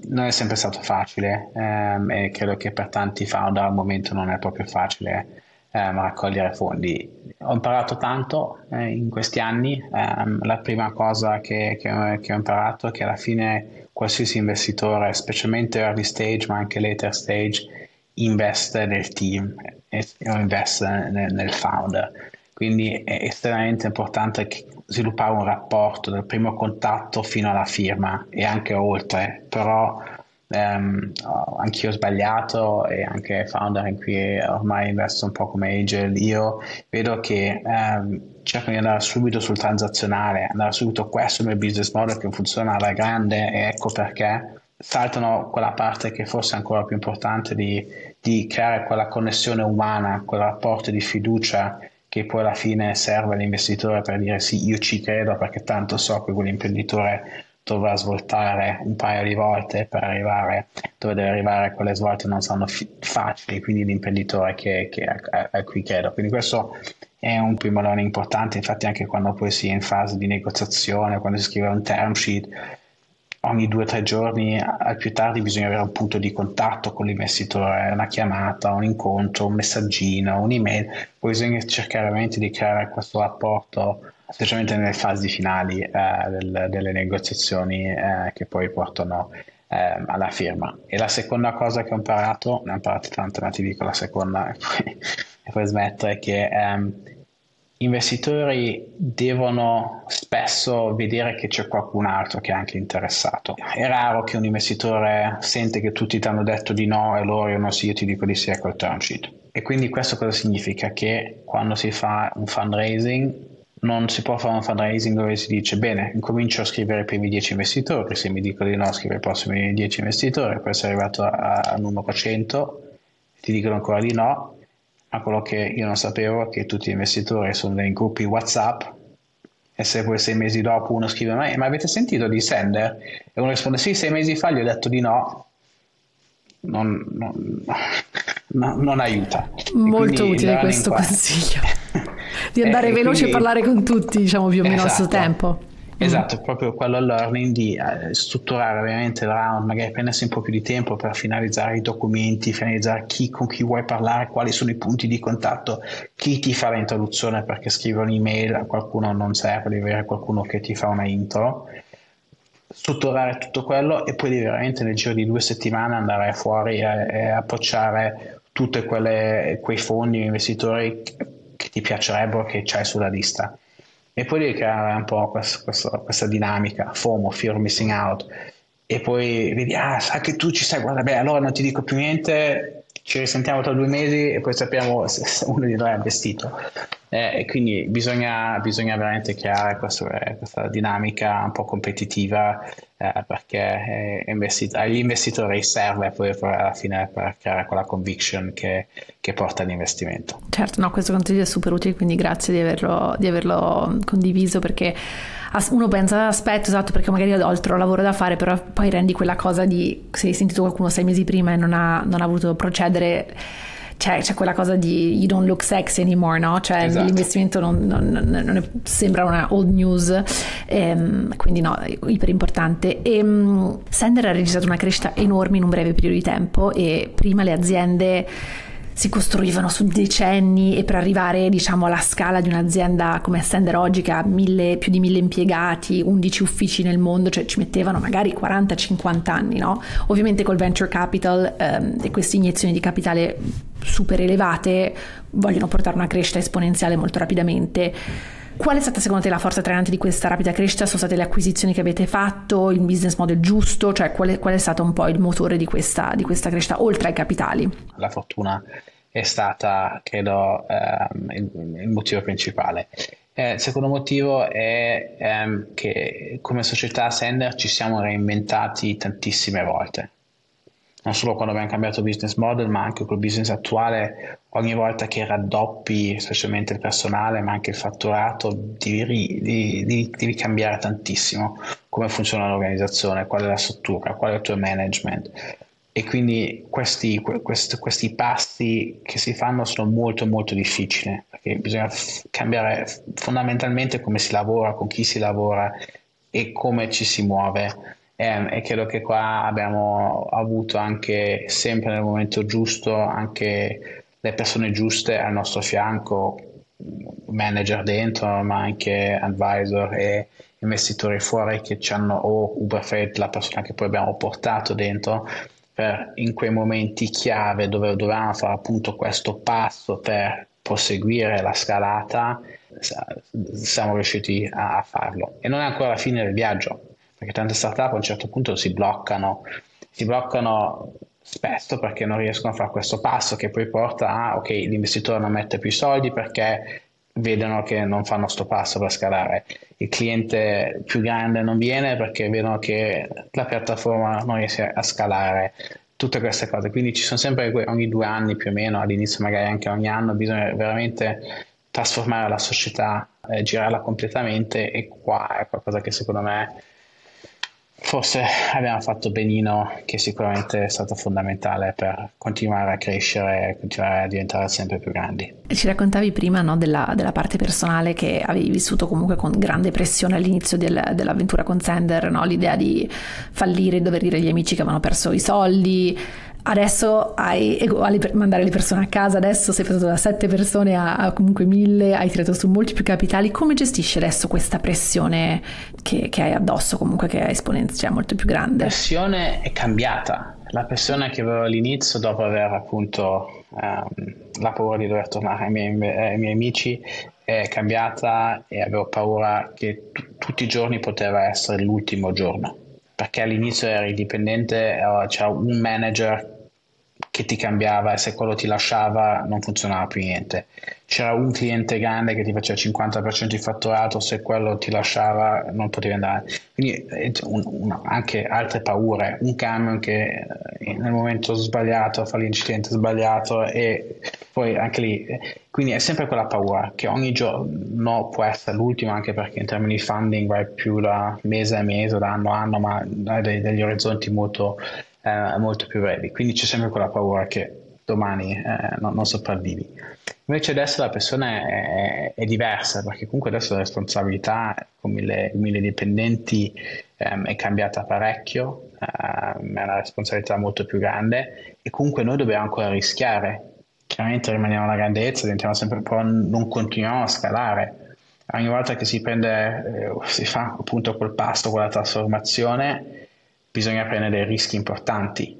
non è sempre stato facile um, e credo che per tanti founder al momento non è proprio facile um, raccogliere fondi. Ho imparato tanto eh, in questi anni, la prima cosa che, che, che ho imparato è che alla fine qualsiasi investitore, specialmente early stage ma anche later stage, investe nel team o investe nel, nel founder quindi è estremamente importante sviluppare un rapporto dal primo contatto fino alla firma e anche oltre, però ehm, anch'io ho sbagliato e anche founder in cui ormai investo un po' come angel, io vedo che ehm, cercano di andare subito sul transazionale, andare subito questo è il mio business model che funziona alla grande e ecco perché saltano quella parte che forse è ancora più importante di, di creare quella connessione umana, quel rapporto di fiducia che poi alla fine serve all'investitore per dire sì, io ci credo perché tanto so che quell'imprenditore dovrà svoltare un paio di volte per arrivare dove deve arrivare, quelle svolte non sono fi- facili, quindi l'imprenditore che, che a, a, cui credo. Quindi questo è un primo learning importante, infatti anche quando poi si è in fase di negoziazione, quando si scrive un term sheet, ogni due o tre giorni al più tardi bisogna avere un punto di contatto con l'investitore, una chiamata, un incontro, un messaggino, un'email, poi bisogna cercare veramente di creare questo rapporto, specialmente nelle fasi finali eh, del, delle negoziazioni eh, che poi portano eh, alla firma. E la seconda cosa che ho imparato, ne ho imparato tante, ma ti dico la seconda e poi, e poi smetto, è che ehm, investitori devono spesso vedere che c'è qualcun altro che è anche interessato. È raro che un investitore sente che tutti ti hanno detto di no e loro io no sì, io ti dico di sì, ecco il term sheet. E quindi questo cosa significa? Che quando si fa un fundraising non si può fare un fundraising dove si dice bene, incomincio a scrivere i primi 10 investitori, se mi dicono di no scrivo i prossimi 10 investitori, poi sei arrivato al numero 100, ti dicono ancora di no, ma quello che io non sapevo è che tutti gli investitori sono nei gruppi WhatsApp e se poi sei mesi dopo uno scrive ma, ma avete sentito di Sender? E uno risponde sì, sei mesi fa gli ho detto di no, non, non, no, non aiuta. Molto utile questo consiglio. di andare veloce quindi, e parlare con tutti, diciamo più o meno esatto. al suo tempo. Esatto, è proprio quello learning di eh, strutturare ovviamente il round, magari prendersi un po' più di tempo per finalizzare i documenti, finalizzare chi, con chi vuoi parlare, quali sono i punti di contatto, chi ti fa l'introduzione perché scrive un'email a qualcuno non serve, devi avere qualcuno che ti fa una intro. Strutturare tutto quello e poi veramente nel giro di due settimane andare fuori e, e approcciare tutti quei fondi investitori che ti piacerebbero che c'hai sulla lista e poi devi creare un po' questo, questo, questa dinamica FOMO, Fear of Missing Out. E poi vedi, ah, sa che tu ci sai, guarda, beh, allora non ti dico più niente, ci risentiamo tra due mesi e poi sappiamo se uno di noi ha investito. Eh, quindi bisogna, bisogna veramente creare questo, eh, questa dinamica un po' competitiva eh, perché eh, investit- agli investitori serve poi alla fine per creare quella conviction che, che, porta all'investimento. Certo, no, questo consiglio è super utile, quindi grazie di averlo, di averlo condiviso perché uno pensa aspetto esatto perché magari ho altro lavoro da fare però poi rendi quella cosa di se hai sentito qualcuno sei mesi prima e non ha, non ha voluto procedere cioè, c'è quella cosa di you don't look sexy anymore, no? Cioè esatto. l'investimento non, non, non è, sembra una old news, ehm, quindi no, è iper importante. E, um, Sender ha registrato una crescita enorme in un breve periodo di tempo e prima le aziende si costruivano su decenni e per arrivare diciamo alla scala di un'azienda come Sender oggi che ha mille, più di mille impiegati, 11 uffici nel mondo, cioè ci mettevano magari 40-50 anni, no? Ovviamente col venture capital ehm, e queste iniezioni di capitale super elevate vogliono portare una crescita esponenziale molto rapidamente. Qual è stata secondo te la forza trainante di questa rapida crescita? Sono state le acquisizioni che avete fatto, il business model giusto? Cioè qual è, qual è stato un po' il motore di questa, di questa, crescita, oltre ai capitali? La fortuna è stata, credo, um, il, il, motivo principale. Eh, il secondo motivo è um, che come società Sender ci siamo reinventati tantissime volte non solo quando abbiamo cambiato business model, ma anche col business attuale, ogni volta che raddoppi, specialmente il personale, ma anche il fatturato, devi, devi, devi cambiare tantissimo come funziona l'organizzazione, qual è la struttura, qual è il tuo management. E quindi questi, questi, questi passi che si fanno sono molto molto difficili, perché bisogna cambiare fondamentalmente come si lavora, con chi si lavora e come ci si muove e, e credo che qua abbiamo avuto anche sempre nel momento giusto anche le persone giuste al nostro fianco, manager dentro, ma anche advisor e investitori fuori che ci hanno, o Uberfreight, la persona che poi abbiamo portato dentro, per in quei momenti chiave dove dovevamo fare appunto questo passo per proseguire la scalata, siamo riusciti a farlo. E non è ancora la fine del viaggio, perché tante startup a un certo punto si bloccano, si bloccano spesso perché non riescono a fare questo passo che poi porta a, ok, l'investitore non mette più soldi perché vedono che non fanno sto passo per scalare. Il cliente più grande non viene perché vedono che la piattaforma non riesce a scalare. Tutte queste cose, quindi ci sono sempre ogni due anni più o meno, all'inizio magari anche ogni anno, bisogna veramente trasformare la società, eh, girarla completamente e qua è qualcosa che secondo me forse abbiamo fatto benino, che sicuramente è stato fondamentale per continuare a crescere e continuare a diventare sempre più grandi. Ci raccontavi prima no, della, della, parte personale che avevi vissuto comunque con grande pressione all'inizio del, dell'avventura con Sender, no? l'idea di fallire, dover dire agli amici che avevano perso i soldi adesso hai uguali per mandare le persone a casa, adesso sei passato da 7 persone a, a, comunque 1000, hai tirato su molti più capitali, come gestisci adesso questa pressione che, che hai addosso comunque che è esponenziale, cioè molto più grande? La pressione è cambiata, la pressione che avevo all'inizio dopo aver appunto um, la paura di dover tornare ai miei, ai miei amici è cambiata e avevo paura che t- tutti i giorni poteva essere l'ultimo giorno. Perché all'inizio eri dipendente, c'era un manager che ti cambiava e se quello ti lasciava non funzionava più niente. C'era un cliente grande che ti faceva 50% di fatturato, se quello ti lasciava non potevi andare. Quindi un, un, anche altre paure, un camion che eh, nel momento sbagliato fa l'incidente sbagliato e poi anche lì, quindi è sempre quella paura che ogni giorno può essere l'ultimo anche perché in termini di funding vai più da mese a mese, da anno a anno, ma hai degli orizzonti molto eh, molto più brevi, quindi c'è sempre quella paura che domani eh, non, non, sopravvivi. Invece adesso la persona è, è, diversa perché comunque adesso la responsabilità con mille, mille dipendenti ehm, è cambiata parecchio, ehm, è una responsabilità molto più grande e comunque noi dobbiamo ancora rischiare. Chiaramente rimaniamo alla grandezza, diventiamo sempre, però non continuiamo a scalare. Ogni volta che si prende, eh, si fa appunto quel pasto, quella trasformazione, bisogna prendere rischi importanti,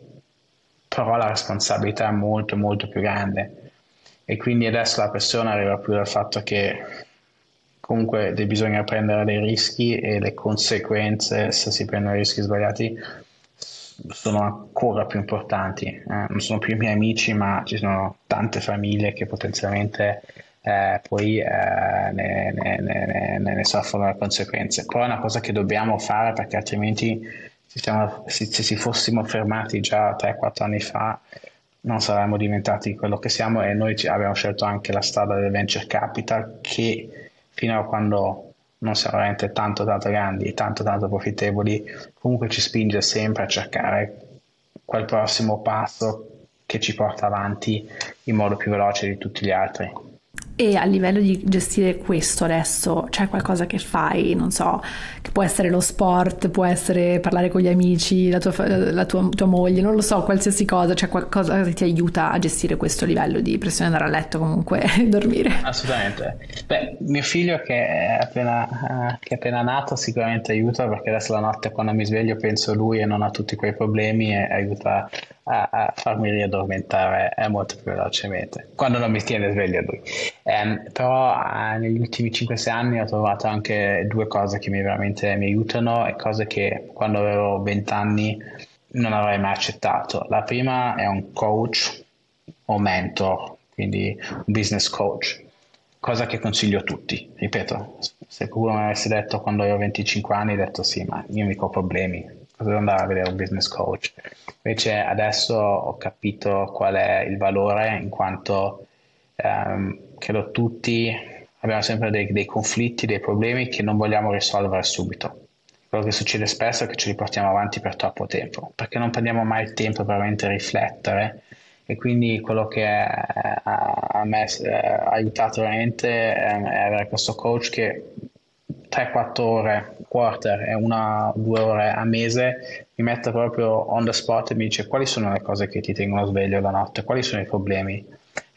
però la responsabilità è molto molto più grande e quindi adesso la persona arriva più dal fatto che comunque bisogna prendere dei rischi e le conseguenze se si prendono rischi sbagliati sono ancora più importanti. Eh, non sono più i miei amici, ma ci sono tante famiglie che potenzialmente eh, poi eh, ne, ne, ne, ne, soffrono le conseguenze. Però è una cosa che dobbiamo fare perché altrimenti siamo, se, se ci fossimo fermati già 3-4 anni fa non saremmo diventati quello che siamo e noi abbiamo scelto anche la strada del venture capital che fino a quando non siamo veramente tanto tanto grandi tanto tanto profittevoli comunque ci spinge sempre a cercare quel prossimo passo che ci porta avanti in modo più veloce di tutti gli altri. E a livello di gestire questo adesso, c'è qualcosa che fai, non so, che può essere lo sport, può essere parlare con gli amici, la tua, la tua, tua moglie, non lo so, qualsiasi cosa, c'è qualcosa che ti aiuta a gestire questo livello di pressione andare a letto comunque e dormire? Assolutamente. Beh, mio figlio che è, appena, che è appena nato sicuramente aiuta perché adesso la notte quando mi sveglio penso a lui e non a tutti quei problemi e aiuta a, a farmi riaddormentare molto più velocemente, quando non mi tiene sveglio lui. Um, però uh, negli ultimi 5-6 anni ho trovato anche due cose che mi veramente mi aiutano e cose che quando avevo 20 anni non avrei mai accettato. La prima è un coach o mentor, quindi un business coach, cosa che consiglio a tutti. Ripeto, se qualcuno mi avesse detto quando avevo 25 anni, ho detto sì, ma io mica ho problemi, potevo andare a vedere un business coach. Invece adesso ho capito qual è il valore in quanto ehm, credo tutti abbiamo sempre dei, dei, conflitti, dei problemi che non vogliamo risolvere subito. Quello che succede spesso è che ce li portiamo avanti per troppo tempo, perché non prendiamo mai il tempo per veramente riflettere e quindi quello che a me ha aiutato veramente è avere questo coach che 3-4 ore quarter e una o due ore a mese mi mette proprio on the spot e mi dice quali sono le cose che ti tengono sveglio la notte, quali sono i problemi.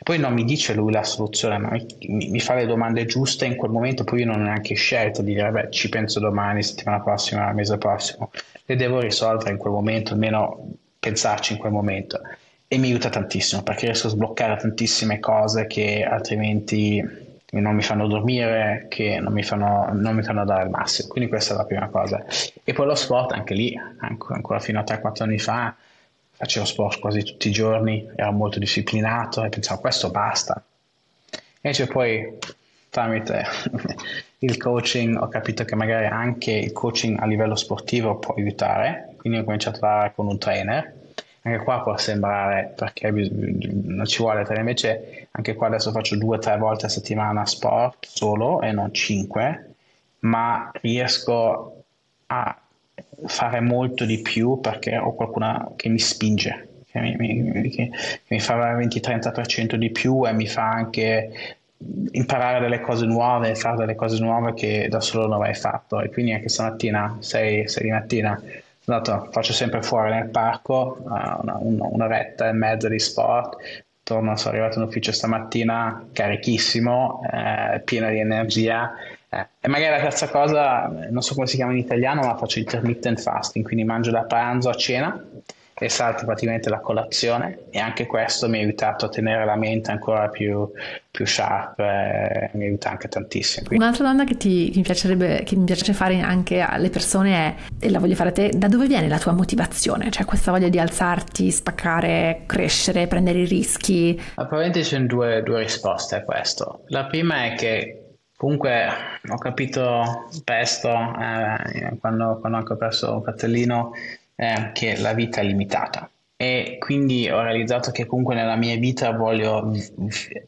E poi non mi dice lui la soluzione, ma mi, mi fa le domande giuste in quel momento, poi io non ho neanche scelto di dire, beh, ci penso domani, settimana prossima, mese prossimo. Le devo risolvere in quel momento, almeno pensarci in quel momento. E mi aiuta tantissimo, perché riesco a sbloccare tantissime cose che altrimenti non mi fanno dormire, che non mi fanno, non mi fanno dare il massimo. Quindi questa è la prima cosa. E poi lo sport, anche lì, ancora fino a 3-4 anni fa, facevo sport quasi tutti i giorni, ero molto disciplinato e pensavo questo basta. Invece poi tramite il coaching ho capito che magari anche il coaching a livello sportivo può aiutare, quindi ho cominciato a lavorare con un trainer anche qua può sembrare perché non ci vuole per invece anche qua adesso faccio due o tre volte a settimana sport solo e non cinque ma riesco a fare molto di più perché ho qualcuno che mi spinge che mi, mi, che mi fa 20-30% di più e mi fa anche imparare delle cose nuove, fare delle cose nuove che da solo non avrei fatto e quindi anche stamattina 6, 6 di mattina Dato, faccio sempre fuori nel parco una, un'oretta e mezza di sport. Torno, sono arrivato in ufficio stamattina carichissimo, eh, pieno di energia. Eh, e magari la terza cosa, non so come si chiama in italiano, ma faccio intermittent fasting, quindi mangio da pranzo a cena e salto praticamente la colazione e anche questo mi ha aiutato a tenere la mente ancora più più sharp eh, mi aiuta anche tantissimo. Quindi... Un'altra domanda che, ti, che, mi piacerebbe, che mi piace fare anche alle persone è, e la voglio fare a te, da dove viene la tua motivazione? Cioè questa voglia di alzarti, spaccare, crescere, prendere i rischi? probabilmente ci sono due, due risposte a questo. La prima è che Comunque ho capito presto, eh, quando, quando, ho anche perso un fratellino, eh, che la vita è limitata e quindi ho realizzato che comunque nella mia vita voglio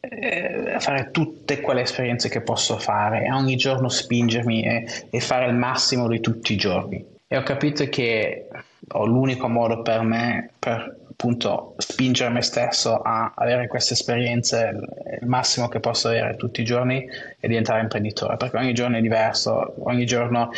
eh, fare tutte quelle esperienze che posso fare e ogni giorno spingermi e, e fare il massimo di tutti i giorni. E ho capito che ho l'unico modo per me per appunto spingere me stesso a avere queste esperienze il massimo che posso avere tutti i giorni è diventare imprenditore perché ogni giorno è diverso ogni giorno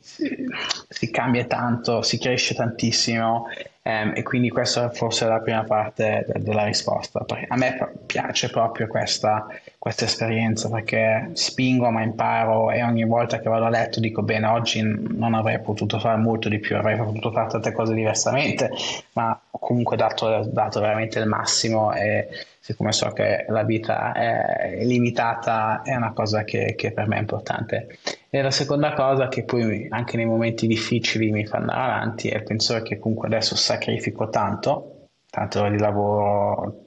si cambia tanto si cresce tantissimo Um, e quindi questa forse è la prima parte de- della risposta. Perché a me piace proprio questa, questa, esperienza perché spingo ma imparo e ogni volta che vado a letto dico bene oggi non avrei potuto fare molto di più, avrei potuto fare tante cose diversamente, ma ho comunque dato, dato veramente il massimo e siccome so che la vita è limitata è una cosa che, che per me è importante. E la seconda cosa che poi anche nei momenti difficili mi fa andare avanti è pensare che comunque adesso sacrifico tanto, tanto di lavoro,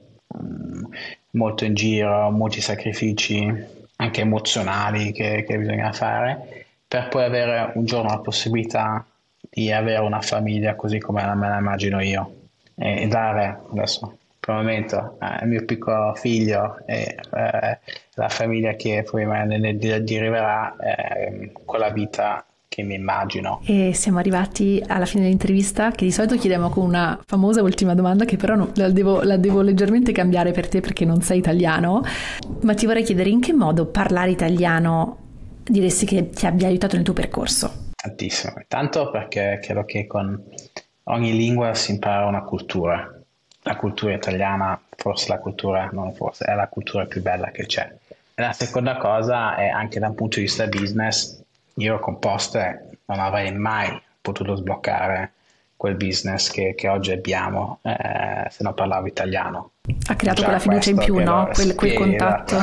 molto in giro, molti sacrifici anche emozionali che, che bisogna fare per poi avere un giorno la possibilità di avere una famiglia così come me la immagino io. E dare adesso per il momento eh, il mio piccolo figlio e eh, la famiglia che poi ne deriverà eh, con la vita che mi immagino. E siamo arrivati alla fine dell'intervista che di solito chiediamo con una famosa ultima domanda che però no, la, devo, la devo leggermente cambiare per te perché non sei italiano, ma ti vorrei chiedere in che modo parlare italiano diresti che ti abbia aiutato nel tuo percorso? Tantissimo, tanto perché credo che con ogni lingua si impara una cultura la cultura italiana, forse la cultura, non forse, è la cultura più bella che c'è. La seconda cosa è anche da un punto di vista business, io con Poste non avrei mai potuto sbloccare quel business che, che oggi abbiamo eh, se non parlavo italiano. Ha creato Già quella fiducia in più, no? Quel, quel contatto.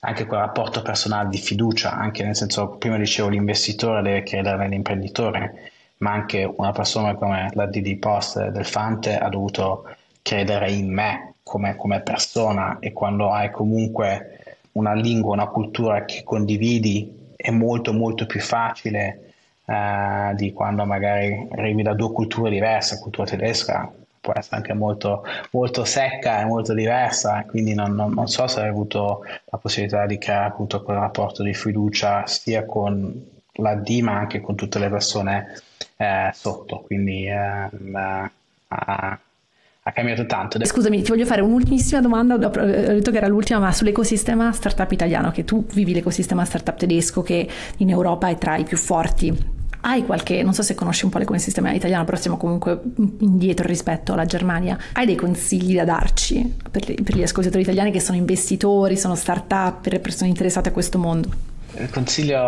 Anche quel rapporto personale di fiducia, anche nel senso, prima dicevo l'investitore deve credere nell'imprenditore, ma anche una persona come la DD Post del Fante ha dovuto credere in me come, come persona e quando hai comunque una lingua, una cultura che condividi è molto molto più facile eh, di quando magari arrivi da due culture diverse, la cultura tedesca può essere anche molto, molto secca e molto diversa, quindi non, non, non, so se hai avuto la possibilità di creare appunto quel rapporto di fiducia sia con la D ma anche con tutte le persone eh, sotto, quindi eh, eh, ha cambiato tanto. Scusami, ti voglio fare un'ultimissima domanda, ho detto che era l'ultima, ma sull'ecosistema startup italiano, che tu vivi l'ecosistema startup tedesco che in Europa è tra i più forti. Hai qualche, non so se conosci un po' l'ecosistema italiano, però siamo comunque indietro rispetto alla Germania. Hai dei consigli da darci per gli, per gli ascoltatori italiani che sono investitori, sono startup, per persone interessate a questo mondo? Il consiglio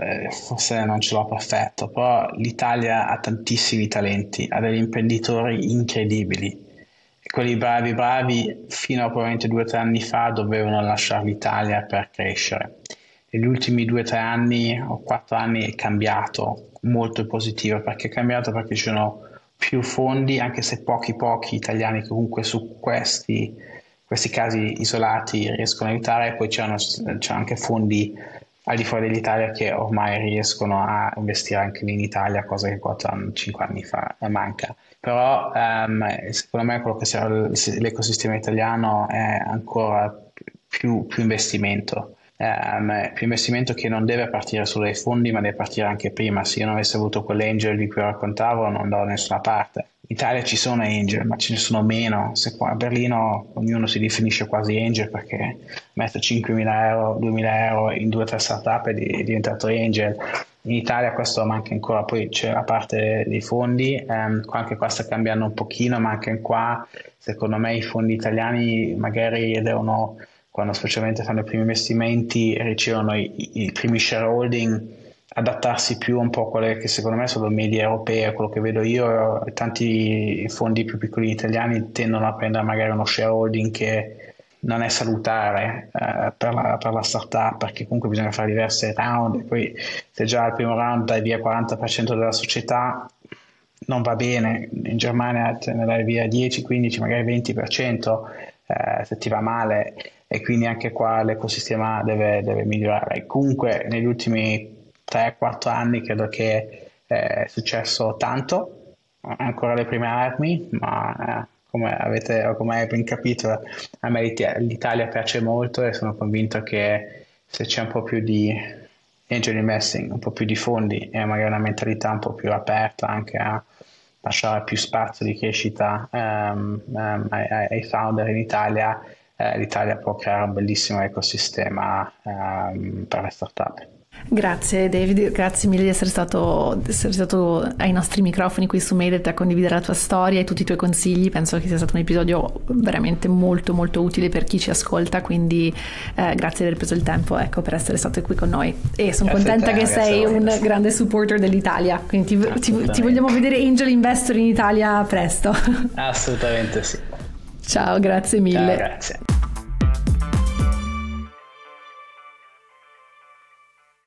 eh, forse non ce l'ho perfetto, però l'Italia ha tantissimi talenti, ha degli imprenditori incredibili quelli bravi bravi fino a probabilmente due o tre anni fa dovevano lasciare l'Italia per crescere. Negli ultimi due o tre anni o quattro anni è cambiato molto positivo perché è cambiato perché ci sono più fondi, anche se pochi pochi italiani comunque su questi, questi casi isolati riescono a aiutare, poi c'è anche fondi al di fuori dell'Italia che ormai riescono a investire anche in Italia, cosa che 4 5 anni fa manca. Però um, secondo me quello che sarà l'ecosistema italiano è ancora più, più investimento. Um, più investimento che non deve partire solo dai fondi ma deve partire anche prima se io non avessi avuto quell'angel di cui raccontavo non andavo da nessuna parte in Italia ci sono angel, ma ce ne sono meno. Se qua a Berlino ognuno si definisce quasi angel perché mette 5.000 euro, 2.000 euro in due o tre startup e è diventato angel. In Italia questo manca ancora, poi c'è la parte dei fondi, ehm, anche qua sta cambiando un pochino, ma anche qua secondo me i fondi italiani magari devono, quando specialmente fanno i primi investimenti, ricevono i, i primi shareholding adattarsi più un po' a quelle che secondo me sono le medie europee, quello che vedo io, tanti fondi più piccoli italiani tendono a prendere magari uno shareholding che non è salutare eh, per, la, per, la, startup perché comunque bisogna fare diverse round e poi se già al primo round dai via 40% della società non va bene, in Germania te ne dai via 10, 15, magari 20% eh, se ti va male e quindi anche qua l'ecosistema deve, deve migliorare. Comunque negli ultimi 3-4 anni credo che eh, è successo tanto, ancora le prime armi, ma eh, come avete hai ben capito a me l'Italia piace molto e sono convinto che se c'è un po' più di angel investing, un po' più di fondi e magari una mentalità un po' più aperta anche a lasciare più spazio di crescita um, um, ai, ai, founder in Italia, eh, l'Italia può creare un bellissimo ecosistema um, per le startup. Grazie David, grazie mille di essere stato, di essere stato, ai nostri microfoni qui su Mailet a condividere la tua storia e tutti i tuoi consigli. Penso che sia stato un episodio veramente molto molto utile per chi ci ascolta, quindi eh, grazie di aver preso il tempo ecco, per essere stato qui con noi. E sono contenta te, che sei un grande supporter dell'Italia, quindi ti, ti, ti vogliamo vedere angel investor in Italia presto. Assolutamente sì. Ciao, grazie mille. Ciao, grazie.